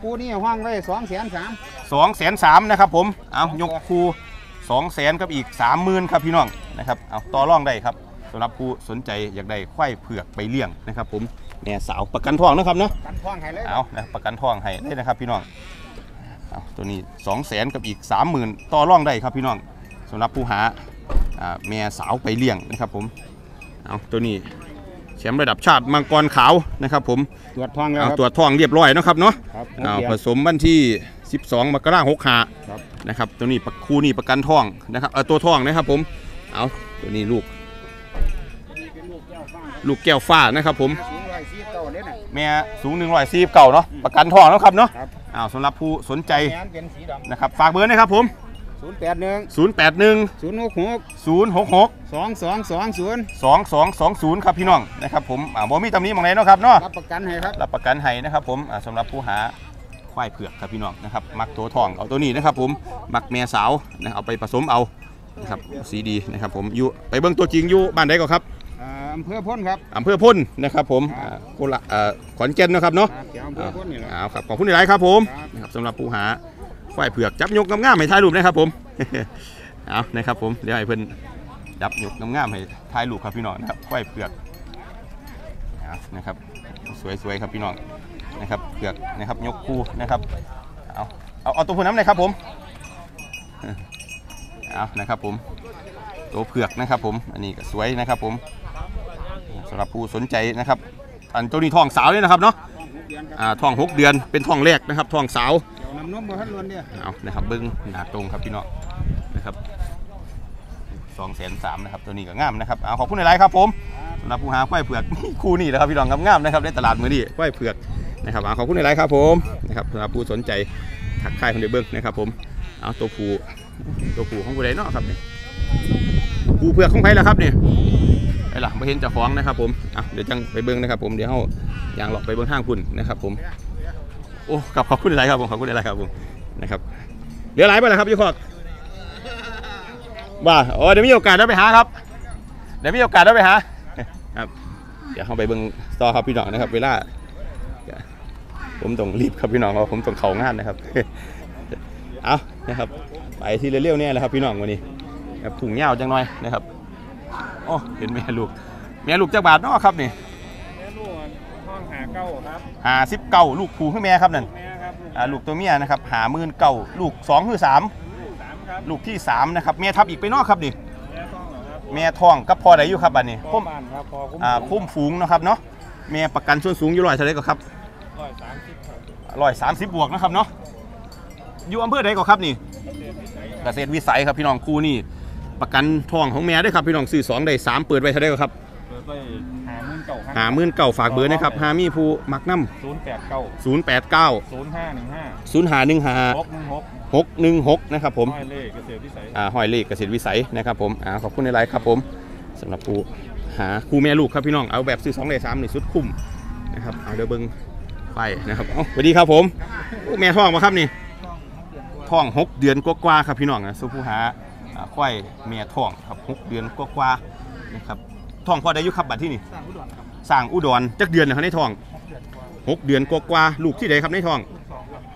คู่นี้ห้องไว้สองแสนสาม2 3 0 0นะครับผมเอายกคู2แสนกับอีก30,000ครับพี่น้อง นะครับเอาต่อรองได้ครับสำหรับผู้สนใจอยากได้ควายเผือกไปเลี้ยงนะครับผมแม่สาวประกันทองนะครับเนาะกันท้องให้เลยเอานะประกันทองให้ได้นะครับพี่น้องเอาตัวนี้2แสนกับอีก 30,000 ต่อรองได้ครับพี่น้องสำหรับผู้หาอ่าแม่สาวไปเลี้ยงนะครับผมเอาตัวนี้แชมป์ระดับชาติมังกรขาวนะครับผมตรวจท้องแล้วเอาครับตรวจทองเรียบร้อยเนาะครับเนาะ ครับเอาเดี๋ยวผสมวันที่ 12 มกราคม65ครับ นะครับ ตัวนี้ปะคู่นี้ประกันทองนะครับ เออตัวทองนะครับผม เอาตัวนี้ลูกเป็นลูกแก้วฟ้าลูกแก้วฟ้านะครับผม สูงร้อยสี่เก้าเนี่ยนะแม่สูง140เก่าเนาะประกันทองแล้วครับเนาะครับเอาสำหรับผู้สนใจแขนเป็นสีดนะครับ ฝากเบอร์นะครับผมำศูนย์แปดหนึ่ง081 ศูนย์หกหก066 สองสองสองศูนย์2220 ครับพี่น้องนะครับผมอ่าบ่มีตำหนี้มองไหนเนาะครับเนาะ รับประกันให้ครับ รับประกันให้นะครับผมอ่าสำหรับผู้หาควายเผือกครับพี่น้องนะครับ มักตัวทองเอาตัวนี้นะครับผม มักแม่สาวนะเอาไปผสมเอา นะครับสีดีนะครับผมอยู่ไปเบิ่งตัวจริงอยู่บ้านใดก็ครับอ่าอำเภอพ้นครับ อำเภอพ้นนะครับผมอ่าโคราชอ่าขอนแก่นนะครับเนาะ ครับแถวอำเภอพ้นนี่แหละอ่าครับขอบคุณหลายๆครับผมครับ นะครับสำหรับผู้หาควายเผือกจับยกงามๆให้ถ่ายรูปนะครับผม เอานะครับผมเดี๋ยวให้เพิ่นจับยกงามๆให้ถ่ายรูปครับพี่น้องนะครับควายเผือกเอานะครับสวยๆครับพี่น้องนะครับเผือกนะครับยกคู่นะครับเอาเอาเอาตัวผู้น้ำเลยครับผม เอานะครับผมตัวเผือกนะครับผมอันนี้ก็สวยนะครับผมสำหรับผู้สนใจนะครับ อันตัวนี้ทองสาวเลยนะครับเนาะหกเดือนครับอ่าทองหกเดือนเป็นทองแรกนะครับทองสาวเดี๋ยวน้ำนมบ่ทันล้วนเนี่ยเอานะครับเบิ้งหนาตรงครับพี่น้องนะครับสองแสนสามนะครับตัวนี้ก็งามนะครับเอาขอบคุณในไลน์ครับผมสำหรับผู้หาควายเผือกคู่นี้นะครับพี่น้องงามๆนะครับในตลาดมือนี้ควายเผือกนะครับเอาขอบคุณในไลน์ครับผมนะครับสำหรับผู้สนใจทักทายคนเดียวเบิ้งนะครับผมเอาตัวผู้ ตัวผู้ของผู้ใดเนาะครับนี่ผู้เผือกของใครล่ะครับนี่ไอ้ล่ะไม่เห็นเจ้าของนะครับผมอะเดี๋ยวจังไปเบิ้งนะครับผมเดี๋ยวเฮาอย่างหลอกไปเบิ้งทางคุณนะครับผมโอ้กับขอบคุณอะไรครับผมขอบคุณอะไรครับผมนะครับเดี๋ยวไหลไปแล้วครับยี่ขอกว่าโอ้เดี๋ยวมีโอกาสได้ไปหาครับเดี๋ยวมีโอกาสได้ไปหาครับเดี๋ยวเข้าไปเบิ่งต่อครับพี่น้องนะครับ เวลาผมต้องรีบครับพี่น้องเพราะผมต้องเข้างานนะครับ เอานะครับ ไปที่เร็วๆเนี่ยแหละครับพี่น้องวันนี้ครับถุงเงาวจังหน่อยนะครับโอ้เห็นแม่ลูกแม่ลูกจักบาทเนาะครับนี่ลูกห้องหาเก้าครับหาสิบเก้าลูกผูขึ้นแม่ครับนั่นแม่ครับอ่าลูกตัวเมียนะครับหาหมื่นเก่าลูกสองคือสามลูกที่สามนะครับเมียทับอีกไปนอกครับดิเมียทองกับพ่อใดอยู่ครับบัดนี้พ่อคุ้มบ้านครับพอคุ้มอ่าคุ้มฝูงเนาะครับเนาะเมียประกันส่วนสูงอยู่ร้อยเท่าไรก็ครับร้อยสามสิบครับร้อยสามสิบบวกนะครับเนาะ อยู่อำเภอใดก็ครับนี่เกษตรวิสัยครับพี่น้องคู่นี่ประกันทองของแม่ด้วยครับพี่น้องซื้อสองได้สามเปิดไว้เท่าไรก็ครับเปิดไปหาหมื่นเก่าหาหมื่นเก่าฝากเบอร์นะครับหามีผู้มักน้ศูนย์แปดเก้าำศูนย์แปดเก้าศูนย์ห้าหนึ่งห้าศูนย์หาหนึ่งหาหกหนึ่งหกหกหนึ่งหกนะครับผมห้อยเล่เกษตรพิสัยอ่าห้อยเลขเกษตรวิสัยนะครับผมอ่าขอบคุณในไลฟ์ครับผมสำหรับผู้หาคู่แม่ลูกครับพี่น้องเอาแบบซื้อสองเลยสามนี่สุดคุ้มนะครับเอาเดี๋ยวเบิ้งไปนะครับเอาสวัสดีครับผมโอ้แม่ท้องมาครับนี่ ท้องหกเดือนกว่าๆครับพี่น้องนะสุผู้หาอ่าควายแม่ท้องครับหกเดือนกว่าๆนะครับท้องพอได้ยุครับบัดที่นี่สร้างอุดรจักเดือนนะครับในท้องหกเดือนกว่าๆลูกที่ใดครับในท้อง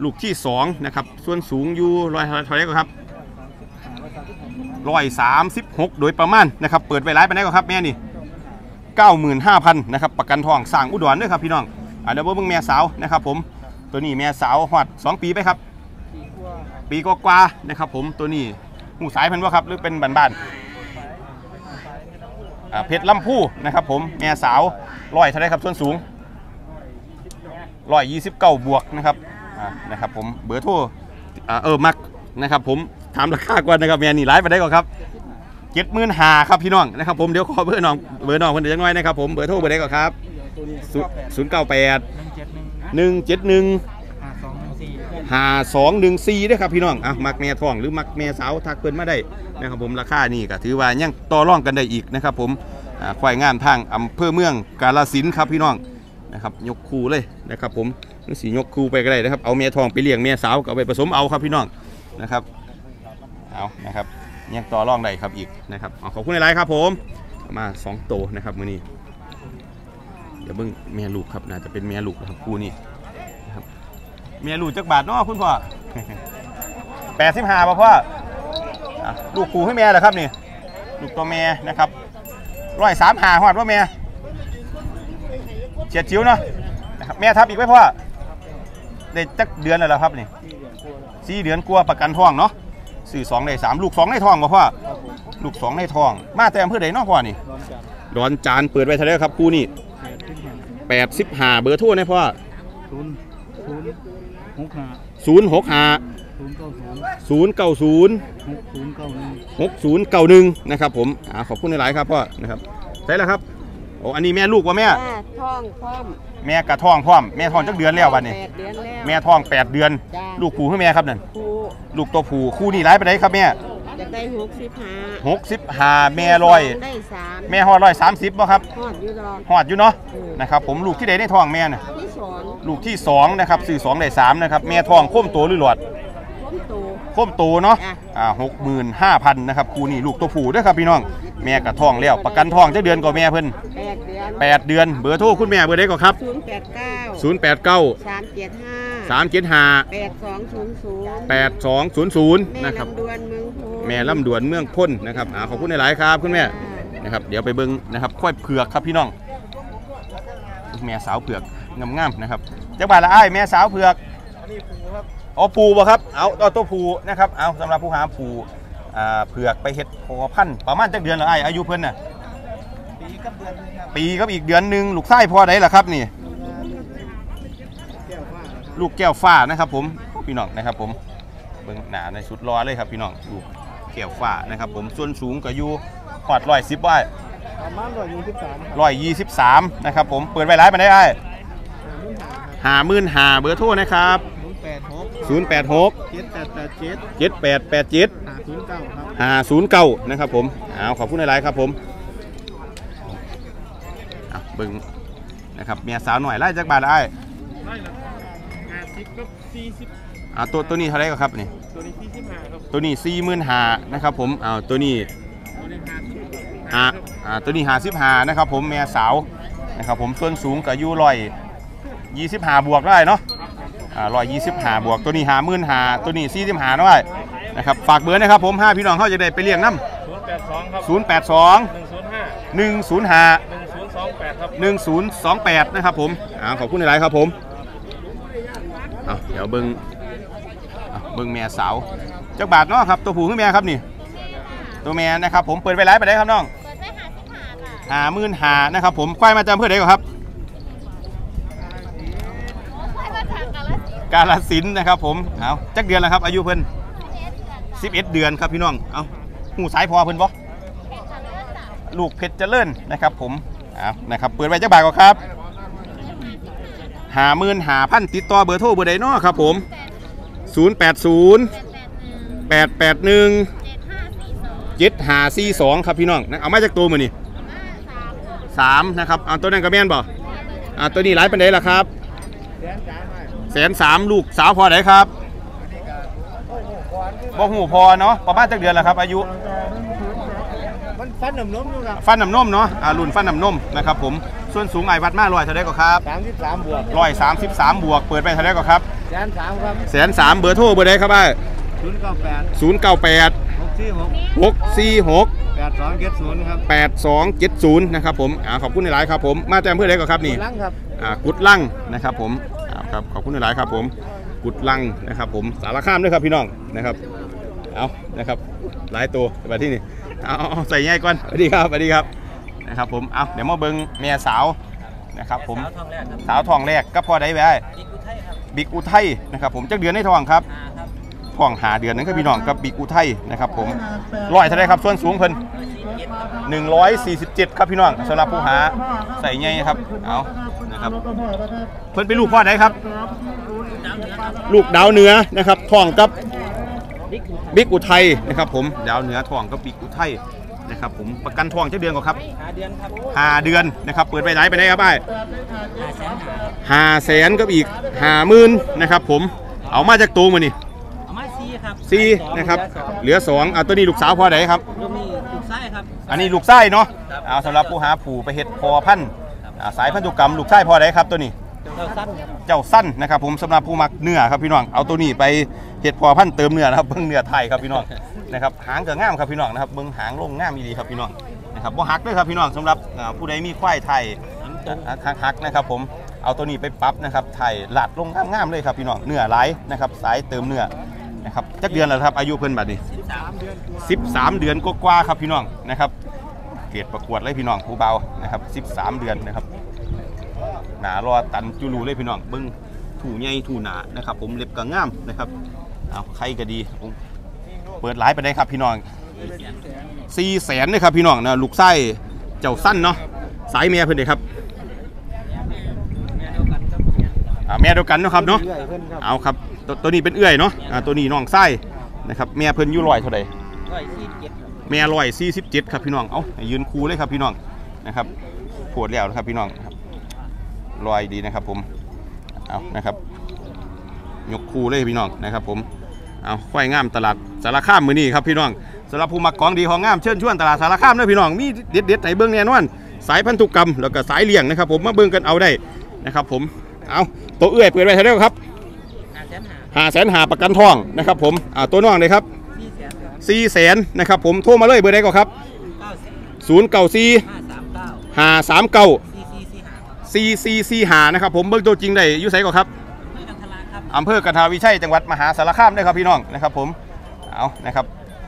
ลูกที่สองนะครับส่วนสูงอยู่ร้อยเท่าไหรก็ครับร้อยสามสิบหกโดยประมาณนะครับเปิดไว้ร้ายไปได้ก็ครับแม่นี่เก้าหมื่นห้าพันนะครับประกันทองสั่งอุดรด้วยครับพี่น้องอ่าเดี๋ยวเบิ่งแม่สาวนะครับผมตัวนี้แม่สาวหอดสองปีไปครับ ปีกว่าๆนะครับผมตัวนี้หูสายเพันว่าครับหรือเป็นบ้านๆอ่าเพชรลำพูนะครับผมแม่สาวร้อยเท่าไรครับส่วนสูงร้อยยี่สิบเก้าบวกนะครับอ่านะครับผมเบอร์โทรอ่าเออมักนะครับผมถามราคาก่อนนะครับแม่นี่ร้ายไปได้ก่อนครับเจ็ดหมื่นห้าครับพี่น้องนะครับผมเดี๋ยวขอเบอร์น้องเบอร์น้องคนเดียวจังน้อยนะครับผมเบอร์โทรเบอร์ได้ก่อนครับศูนย์เก้าแปดหนึ่งเจ็ดหนึ่ง ห้าสองหนึ่งสี่ด้วยครับพี่น้องอะมักแม่ท้องหรือมักแม่สาวทักเพิ่นมาได้นะครับผมราคานี่ก็ถือว่ายังต่อรองกันได้อีกนะครับผมควายงานทางอำเภอเมืองกาฬสินธุ์ครับพี่น้องนะครับยกคูเลยนะครับผมนี่สียกคูไปก็ได้นะครับเอาแม่ทองไปเลี้ยงแม่สาวก็ไปผสมเอาครับพี่น้องนะครับเอานะครับยังต่อรองได้ครับอีกนะครับขอบคุณหลายครับผมมาสองโตนะครับมื้อนี้เดี๋ยวเบิ่งแม่ลูกครับน่าจะเป็นแม่ลูกนะครับคู่นี้ แม่ลูกจักบาทเนาะคุณพ่อแปดสิบห้าป่ะพ่ออะลูกคูให้แม่เหรอครับนี่ลูกตัวแม่นะครับร้อยสามหาหอดว่าแม่เฉียดชิวเนาะนะครับแม่ทับอีกไหมพ่อได้จักเดือนแล้วครับนี่สี่เดือนกลัวประกันท้องเนาะสี่สองในสามลูกสองในท้องป่ะพ่อลูกสองในท้อง มาแต่อำเภอใดเนาะพ่อนี่ดอนจานเปิดไว้เท่าไรครับคู่นี่แปดสิบห้าเบอร์ทรนะพ่อศูนย์ศูนย์ หกห้าศูนย์หกห้าศูนย์เก้าศูนย์ศูนย์เก้าศูนย์หกศูนย์เก้าหนึ่ง6091นะครับผมอ่าขอบคุณหลายๆครับพ่อนะครับใช่แล้วครับโอ้อันนี้แม่ลูกว่าแม่จ้าท้องพร้อมแม่กระท้องพร้อมแม่ท้องจักเดือนแล้ววันนี้แปดเดือนแล้วแม่ท้อง8เดือนจ้าลูกผูให้แม่ครับนั่นครูลูกตัวผูคู่นี่ร้ายไปไหนครับแม่จะได้หกสิบห้า65แม่ร้อยได้สามแม่ฮอดร้อยสามสิบป่ะครับทอดอยู่ตลอดฮอดอยู่เนาะเออนะครับผมลูกที่ใดในท้องแม่น่ะที่สอน ลูกที่สองนะครับสื่อสองได้สามนะครับแม่ท้องโค้มโตหรือหลอดล้มโตโค้มโตเนาะจ้ะ อ่าหกหมื่นห้าพันนะครับคู่นี่ลูกตัวผูด้วยครับพี่น้องแม่กระท้องแล้วประกันท้องจักเดือนก็แม่เพิ่นแปดเดือนแปดเดือนเบอร์โทรคุณแม่เบอร์ใดก็ครับศูนย์แปดเก้าศูนย์แปดเก้าสามเจ็ดห้าสามเจ็ดห้าแปดสองศูนย์ศูนย์แปดสองศูนย์ศูนย์แม่นะครับ ลำดวนเมืองโพแม่ลำดวนเมืองพ้นนะครับอ่าขอบคุณหลายๆครับคุณแม่นะครับ เดี๋ยวไปเบิ้งนะครับค่อยเผือกครับพี่น้อง แม่สาวเผือก งามๆนะครับจักบาทละอ้ายแม่สาวเผือกอ๋อปูบ่ครับเอาเอาตัวปูนะครับเอาสำหรับผู้หาปูอ่าเผือกไปเฮ็ดพอพันธุ์ประมาณจักเดือนละอ้ายอายุเพิ่นน่ะปีกับเดือนนึงครับปีกับอีกเดือนหนึ่งลูกไส้พอได้ล่ะครับนี่แก้วฟ้าลูกแก้วฟ้านะครับผมพี่น้องนะครับผมเบิ่งหนาในชุดรอเลยครับพี่น้องลูกแก้วฟ้านะครับผมส่วนสูงก็อยู่หอดร้อยสิบไว้ประมาณร้อยยี่สิบสามร้อยยี่สิบสามนะครับผมเปิดไว้ร้ายมาได้ไอ้ หามื่นหาเบอร์โทรนะครับศูนย์แปดหก0 8 6เจ็ดแปดแปดเจ็ด7 8 8 7หาศูนย์เก้าครับหาศูนย์เก้านะครับผมเอาขอบคุณหลายๆครับผมเอาเบิ่งนะครับเมียสาวหน่อยไล่จากบาทไอ้ได้ละห้าสิบกับสี่สิบอ่าตัวตัวนี้เท่าไหรก็ครับนี่ตัวนี้สี่สิบห้าครับตัวนี้สี่หมื่นหานะครับผมเอาตัวนี้ตัวนี้ห้าสิบหาอ่าตัวนี้หาสิบหานะครับผมแม่สาวนะครับผมส่วนสูงก็อยู่ร้อย ยี่สิบหาบวกได้เนาะอ่าร้อยยี่สิบหาบวกตัวนี้หาหมื่นหาตัวนี้สี่สิบหาได้นะครับฝากเบอร์นะครับผมห้าพี่น้องเขาจะได้ไปเลี้ยงน้ศูนย์แปดสองครับำศูนย์แปดสองหนึ่งศูนย์ห้าหนึ่งศูนย์ห้าหนึ่งศูนย์สองแปดครับหนึ่งศูนย์สองแปดนะครับผมอ่าขอบคุณหลายๆครับผมเอาเดี๋ยวเบิ้งเอาเบิ้งแม่สาวจักบาทเนาะครับตัวผู้คือแม่ครับนี่ ตัวแม่นะครับผมเปิดไปไลฟ์ไปได้ครับน้องเปิดไว้หาสิบหาค่ะหาหมื่นหานะครับผมควายมาจำเพื่อใดก่อนครับ โอ้ควายมาทาง กันแล้วสิกาลสินนะครับผมเอาจักเดือนแล้วครับ อายุเพิ่น11 เดือนครับพี่น้องเอาหูสายพอเพิ่นบ่ลูกเพชรเจริญนะครับผมเอานะครับเปิดไว้จักบาทก่อนครับหาหมื่นหาพันติดต่อเบอร์โทรเบอร์ใดเนาะครับผม 080 881จ็ดห้าซีสอง7542 ครับพี่น้องนะเอามาจากตัวมือนี่สามนะครับเอาตัวนั้นก็แม่นบ่อ่าตัวนี้หลายปานใดล่ะครับ แสนสามลูกสาวพอไหนครับบ่หูพอเนาะประมาณจักเดือนแล้วครับ อายุ มันฟันหนำนมอยู่ครับฟันน้ำนมเนาะอ่ารุ่นฟันน้ำนมนะครับผมส่วนสูงไอ้วัดมาลอยเท่าไดก็ครับสามสิบสามบวกร้อยสามสิบสามบวกเปิดไปเท่าไดก็ครับแสนสามครับแสนสามเบอร์โทรเบอร์ใดครับอ้ายศูนย์เก้าแปดศูนย์เก้าแปดหกสี่หกหกสี่หกแปดสองเจ็ดศูนย์ครับแปดสองเจ็ดศูนย์นะครับผมอ่าขอบคุณหลายๆครับผม มาแจ้งเพื่อใดก็ครับนี่ลังครับ อ่ากุดลังนะครับผมอ่า ครับขอบคุณหลายๆครับผมกุดลังนะครับ ผมสารคามด้วยครับพี่น้องนะครับเอานะครับหลายตัวไปที่นี่เอาเอาเอาใส่ง่ายก่อนสวัสดีครับสวัสดีครับนะครับผมเอาเดี๋ยวมาเบิ้งเมียสาวนะครับผมสาวทองแรกก็พอได้ไว้บิ๊กอุทัยนะครับผมจักเดือนในทองครับ ทองหาเดือนนั่นคือพี่น้องกับบิ๊กอุทัยนะครับผมร้อยเท่าไรครับส่วนสูงเพิ่น147 ครับพี่น้องสำหรับผู้หาใส่ไงครับเอานะครับเพิ่นเป็นลูกพ่อไหนครับ ลูกดาวเหนือนะครับทองกับบิ๊กอุทัยนะครับผมดาวเหนือทองกับบิ๊กอุทัยนะครับผมประกันทองเจ้าเดือนก่อนครับหาเดือนครับหาเดือนนะครับเปิดไปไหนไปไหนครับไอ้หาแสนกับอีกหาหมื่นนะครับผมเอามาจากตัวมานี่เอามาซี ครับซีนะครับ เหลือสองอะตัวนี้ลูกสาวพ่อไหนครับ ลูกนี่ลูกไส้ครับ อันนี้ลูกไส้เนาะเอาสำหรับผู้หาผูไปเห็ดพอพันธุ์อ่าสายพันธุกรรมลูกไส้พอได้ครับตัวนี้เราสั้นครับเจ้าสั้นนะครับผมสำหรับผู้มักเนื้อครับพี่น้องเอาตัวนี้ไปเห็ดพอพันธุ์เติมเนื้อนะครับเบิ้งเนื้อไทยครับพี่น้องนะครับหางก็ง่ามครับพี่น้องนะครับเบิ้งหางลงง่ามอีดีครับพี่น้องนะครับบ่ฮักด้วยครับพี่น้องสำหรับอ่าผู้ใดมีควายไทยอ่าฮักๆนะครับผมเอาตัวนี้ไปปรั๊บนะครับไทยหลาดลงง่ามๆเลยครับพี่น้องเนื้อหลายนะครับสายเติมเนื้อ นะครับจักเดือนแล้วครับอายุเพิ่นบัดนี้13 เดือนกว่าๆครับพี่น้องนะครับเกรดประกวดเลยพี่น้องผู้เบานะครับ13 เดือนนะครับหนารอตันจุลูเลยพี่น้องเบิ้งถูใหญ่ถูหนานะครับ ผมเล็บก็งามนะครับเอาใครก็ดีผมเปิดไลฟ์ไปได้ครับพี่น้องสี่แสนเลยครับพี่น้องนะลูกไส้เจ้าสั้นเนาะสายเมียเพิ่นเด้ครับอ่าแม่เดียวกันเนาะครับเนาะเรื่อยเพิ่นครับเอาครับ ตัวตัวนี้เป็นเอื้อยเนาะอ่าตัวนี้น้องไส้นะครับแม่เพิ่นอยู่ลอยเท่าใดร้อยซีเจ็ดแม่ลอย47ครับพี่น้องเอาให้ยืนคูเลยครับพี่น้องนะครับปวดแล้วนะครับพี่น้องครับลอยดีนะครับผมเอานะครับยกคูเลยพี่น้องนะครับผมเอาควายงามตลาดสารคามมือนี้ครับพี่น้องสำหรับผู้มักของดีของงามเชิญชวนตลาดสารคามด้วยพี่น้องมีเด็ดเด็ดๆไหนเบิ้องแน่นอนสายพันธุกรรมแล้วก็สายเลี้ยงนะครับ ผมมาเบิ้องกันเอาได้นะครับ ผมเอาตัวเอื้อยเปิดไว้เท่าไหร่ครับ หาแสนหาหาแสนหาประกันทองนะครับผมอ่าตัวน้องเลยครับซีแสนครับสี่แสนนะครับผมโทรมาเลยเบอร์ใดก็ครับเก้าสิบศูนย์เก้าสี่ห้าสามเก้าหาสามเก้าซีซีซีหาครับซีซีซีหานะครับผมเบิ้งตัวจริงได้อยุ่ไสก่อนครับเพื่อกันทลาครับอำเภอกระทาวิชัยจังหวัดมหาสารคามด้วยครับพี่น้องนะครับผมเอานะครับ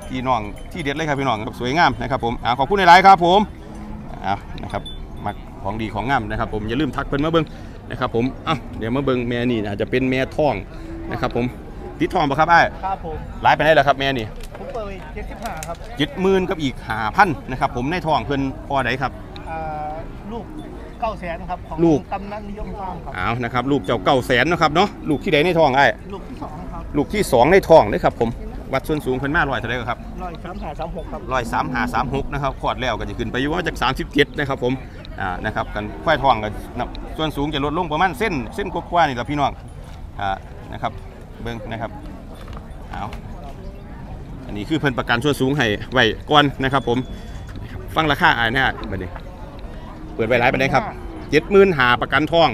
พี่น้องที่เด็ดเลยครับพี่น้องครับสวยงามนะครับผมเอาขอบคุณในไลน์ครับผมเอานะครับมักของดีของงามนะครับผมอย่าลืมทักเพิ่นมาเบิ้งนะครับผมเอาเดี๋ยวมาเบิ้งแม่นี่นะจะเป็นแม่ท้อง นะครับผมติดทองปะครับไอ้ายครับผมไลน์ไปได้แล้วครับแม่นี่ผมเปิดเจ็ดสิบห้าครับเจ็ดหมื่นกับอีกหาพันนะครับผมในท้องเพิ่นพอไดครับอ่าลูกเก้าแสนครับของลูกกำนันนิยมฟาร์มครับเอานะครับลูกเจ้าเก่าแสนนะครับเนาะลูกที่ใดในท้องไอ้ายลูกที่สองครับลูกที่สองในท้องเลยครับผมวัดส่วนสูงเพิ่นมาร้อยเท่าไหร่ครับร้อยสามหาสามหกครับร้อยสามหาสามหกนะครับขอดแล้วก็จะขึ้นไปอยู่ว่าจากสามสิบเจ็ดนะครับผมอ่านะครับกันควายทองกันนะส่วนสูงจะลดลงประมาณเส้นเส้นกว่าๆนี่แหละพี่น้องอ่า นะครับเบิ้งนะครับเอาอันนี้คือเพิ่นประกันส่วนสูงให้ไว้ก่อนนะครับผมฟังราคาอ่านเนี่ยบัดนี้เปิดไว้หลายบัดนี้ครับเจ็ดหมื่นหาประกันทอง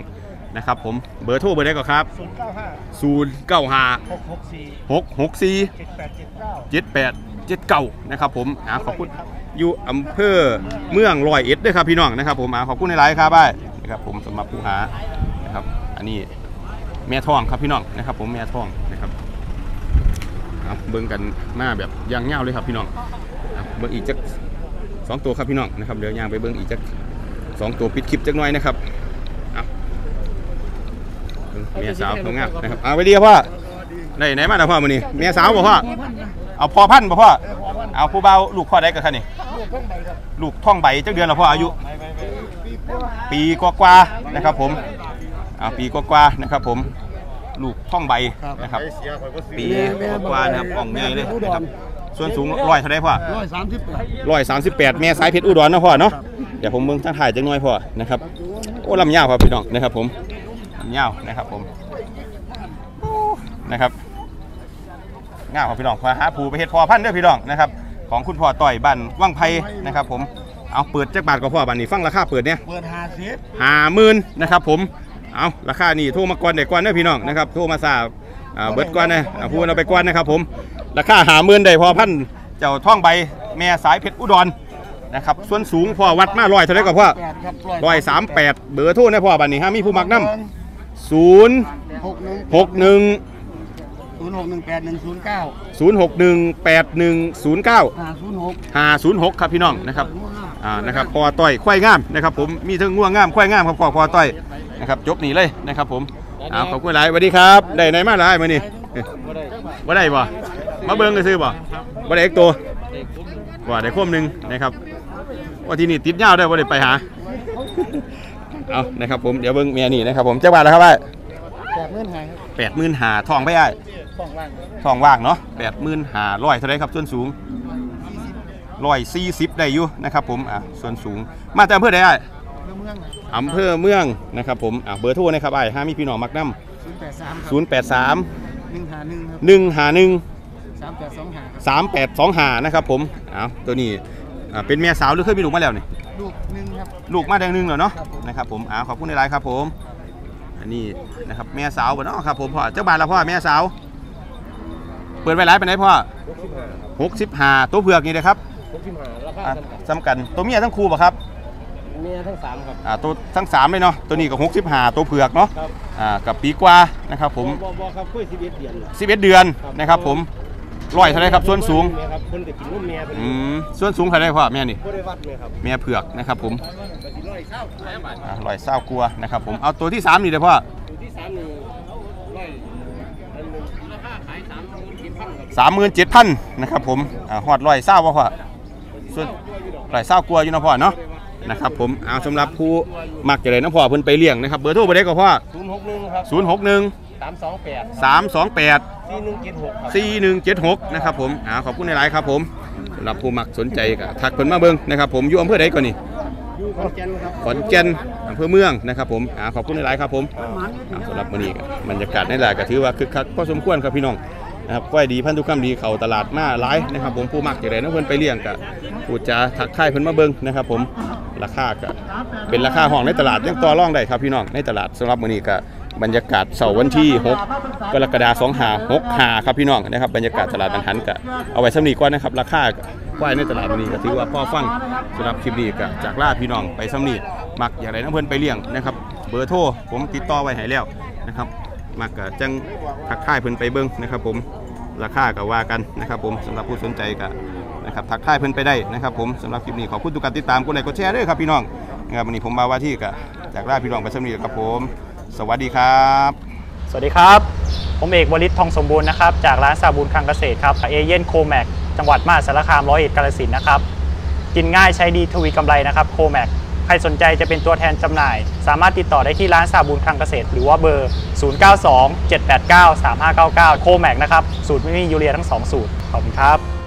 นะครับผมเบอร์โทรเบอร์ได้ก็ครับศูนย์เก้าห้าศูนย์เก้าห้าหกหกสี่หกหกสี่เจ็ดแปดเจ็ดเก้านะครับผมอ่าขอบคุณอยู่อำเภอเมืองลอยเอ็ดด้วยครับพี่น้องนะครับผมอ่าขอบคุณในไลน์ครับบ้ายนะครับผมสำหรับผู้หานะครับอันนี้ แม่ทองครับพี่น้องนะครับ ผมแม่ทองนะครับเบิ่งกันมาแบบยางเงาวเลยครับพี่น้องเบิ่งอีกจักสองตัวครับพี่น้องนะครับเดี๋ยวยางไปเบิ่งอีกจักสองตัวปิดคลิปจักหน่อยนะครับเอาเบิ่งแม่สาวงามนะครับเอาไปดีครับพ่อได้ไหนมาแล้วพ่อมื้อนี้แม่สาวบ่พ่อเอาพอพันธุ์บ่พ่อเอาผู้เบาลูกพ่อได้กับคันนี่ลูกท่องใบจักเดือนแล้วพ่ออายุ ปีกว่าๆนะครับผม อ่าปีกว่าๆนะครับผมลูกท่องใบนะครับปีกว่าๆนะครับอ่องใหญ่เลยนะครับส่วนสูงร้อยเท่าไรพ่อร้อยสามสิบแปดร้อยสามสิบแปดแม่สายเพชรอุดรนะพ่อเนาะเดี๋ยวผมเบิ่งทางถ่ายจังหน่อยพ่อนะครับโอ้ลำยาวครับพี่น้องนะครับผมลำยาวนะครับผมโอ้นะครับงาวครับพี่น้องพาหาผูไปเฮ็ดพอพันธุ์เด้อพี่น้องนะครับของคุณพ่อต่อยบ้านว่างไพนะครับผมเอาเปิดจักบาทก็พ่อบ้านนี้ฟังราคาเปิดเนี่ยเปิดห้าสิบห้าหมื่นนะครับผม เอาราคานี่โทรมาก่อนได้ก่อนเด้อพี่น้องนะครับโทรมาทราบอ่าเบิดก่อนนะอ่าพูดเอาไปก่อนนะครับผมราคาหาหมื่นได้พอพันเจ้าท่องใบแม่สายเพชรอุดรนะครับส่วนสูงพอวัดมาร้อยเท่าไรก็พ่อแปดครับร้อยสามแปดเบอร์โทรนะพ่อบันนี้ฮะมีผู้มักน้ำศูนย์หกหนึ่งหกหนึ่งศูนย์หกหนึ่งแปดหนึ่งศูนย์เก้าศูนย์หกหนึ่งแปดหนึ่งศูนย์เก้า ห้าศูนย์หกห้าศูนย์หกครับพี่น้องนะครับอ่านะครับพอต่อยควายงามนะครับผมมีทั้งง่วงงามควายงามครับพอพอต่อย นะครับจบหนีเลยนะครับผมเอาขอบคุณหลายสวัสดีครับ ได้ไหนมาหลายมานี่ว่าได้บ่มาเบิ้งกันซื้อบ่ว่าได้เอกตัวว่าได้คมหนึ่งนะครับว่าที่นี่ติดยาวได้ว่าได้ไปหาเอานะครับผมเดี๋ยวเบิ้งเมียนี่นะครับผมเจ้าบ้านแล้วครับว่าแปดหมื่นหายแปดหมื่นหาทองไปได้ฟ้องว่างทองว่างเนาะแปดหมื่นหาร้อยเท่าไรครับส่วนสูงร้อยสี่สิบได้อยู่นะครับผมอะส่วนสูงมาแต่อำเภอใดได้เมืองอำเภอเมืองนะครับผมอะเบอร์โทรนะครับไอ้ห้ามีพี่น้องมักน้ศูนย์แปดสามำศูนย์แปดสามหนึ่งหาหนึ่งครับหนึ่งหาหนึ่ง สามแปดสองหาสามแปดสองหานะครับผมเอาตัวนี้อะเป็นแม่สาวหรือเคยมีลูกมาแล้วนี่ลูกหนึ่งครับ ลูกมาแดงหนึ่งเหรอเนาะนะครับผมอ่าขอบคุณในไลน์ครับผม อันนี้นะครับแม่สาวบ่เนาะครับผมพ่อ เจ้าบ้านละพ่อแม่สาว เปิดไว้ไลน์ไปไหนพ่อหกสิบห้าตัวเผือกนี่นะครับหกสิบห้าราคาอะซ้ำกันตัวเมียทั้งคู่ป่ะครับเมียทั้งสามครับอ่าตัวทั้งสามเลยเนาะตัวนี้กับหกสิบห้าตัวเผือกเนาะครับอ่ากับปีกว่านะครับผมบอบอครับคุยสิบเอ็ดเดือนสิบเอ็ดเดือนนะครับผมร้อยเท่าไรครับส่วนสูงเมียครับคนจะกินนุ่มเมียเป็นอืมส่วนสูงเท่าไรพ่อแม่นี่บริวัตเลยครับแม่เผือกนะครับผมกะทิร้อยเศร้าขายบาทอ่าร้อยเศร้ากลัวนะครับผมเอาตัวที่สามนี่เลยพ่ออยู่ที่สามนี่ร้อยอันหนึ่งราคาขายสามหมื่นกี่พันครับสามหมื่นเจ็ดพันนะครับผมอ่าหอดร้อยเศร้าป่ะพ่อส่วนร้อยเศร้ากลัวอยู่เนาะพ่อเนาะ นะครับผมเอาสำหรับผู้มักจะได้น้ำพ่อเพิ่นไปเลี้ยงนะครับเบอร์โทรไปได้ก็พ่อศูนย์หกหนึ่งครับศูนย์หกหนึ่งสามสองแปดสามสองแปดสี่หนึ่งเจ็ดหกครับสี่หนึ่งเจ็ดหกนะครับผมอ่าขอบคุณในไลน์ครับผมสำหรับผู้มักสนใจก็ทักเพิ่นมาเบิ่งนะครับผมอยู่อำเภอใดก่อนนี่อยู่ขอนแก่นครับขอนแก่นอำเภอเมืองนะครับผมอ่าขอบคุณในไลน์ครับผมอ่าสำหรับมื้อนี้ก็บรรยากาศในตลาดก็ถือว่าคึกคักพอสมควรครับพี่น้องนะครับก้อยดีพันธุกรรมดีเข้าตลาดมาหลายนะครับผมผู้มักจะได้น้ำเพิ่นไปเลี้ยงก็พูดจาทักทายเพิ่นมาเบิ่งนะครับผม ราคาก็เป็นราคาห้องในตลาดยังต่อรองได้ครับพี่น้องในตลาดสำหรับมื้อนี้ก็บรรยากาศเสาร์วันที่ 6 กรกฎาคม25 65ครับพี่น้องนะครับบรรยากาศตลาดบรรทันก็เอาไว้สำนีก่อนนะครับ ราคาควายในตลาดวันนี้ก็ถือว่าพอฟังสำหรับคลิปนี้ก็จากลาพี่น้องไปสำนีมักอย่างไรน้ำเพิ่นไปเลี้ยงนะครับ เบอร์โทรผมติดต่อไว้ให้แล้วนะครับมักก็จังทักทายเพิ่นไปเบิ่งนะครับ ผมราคาก็ว่ากันนะครับ ผมสำหรับผู้สนใจก็ นะครับทักทายเพิ่นไปได้นะครับผมสำหรับคลิปนี้ขอบคุณทุกการติดตามกดไลค์กดแชร์ด้วยครับพี่น้องนะครับวันนี้ผมมาว่าที่ก็จากลาพี่น้องไปสำนีครับผม สวัสดีครับ สวัสดีครับ ผมเอกวลิตทองสมบูรณ์นะครับจากร้านสาบูนคลังเกษตรครับเอเย่นโคแมกจังหวัดมหาสารคามร้อยเอ็ดกาฬสินธุ์นะครับกินง่ายใช้ดีทวีกำไรนะครับโคแมกใครสนใจจะเป็นตัวแทนจำหน่าย สามารถติดต่อได้ที่ร้านสาบูนคลังเกษตร หรือว่าเบอร์ 0927893599 โคแมกนะครับสูตรไม่มียูเรียทั้ง 2 สูตรขอบคุณครับ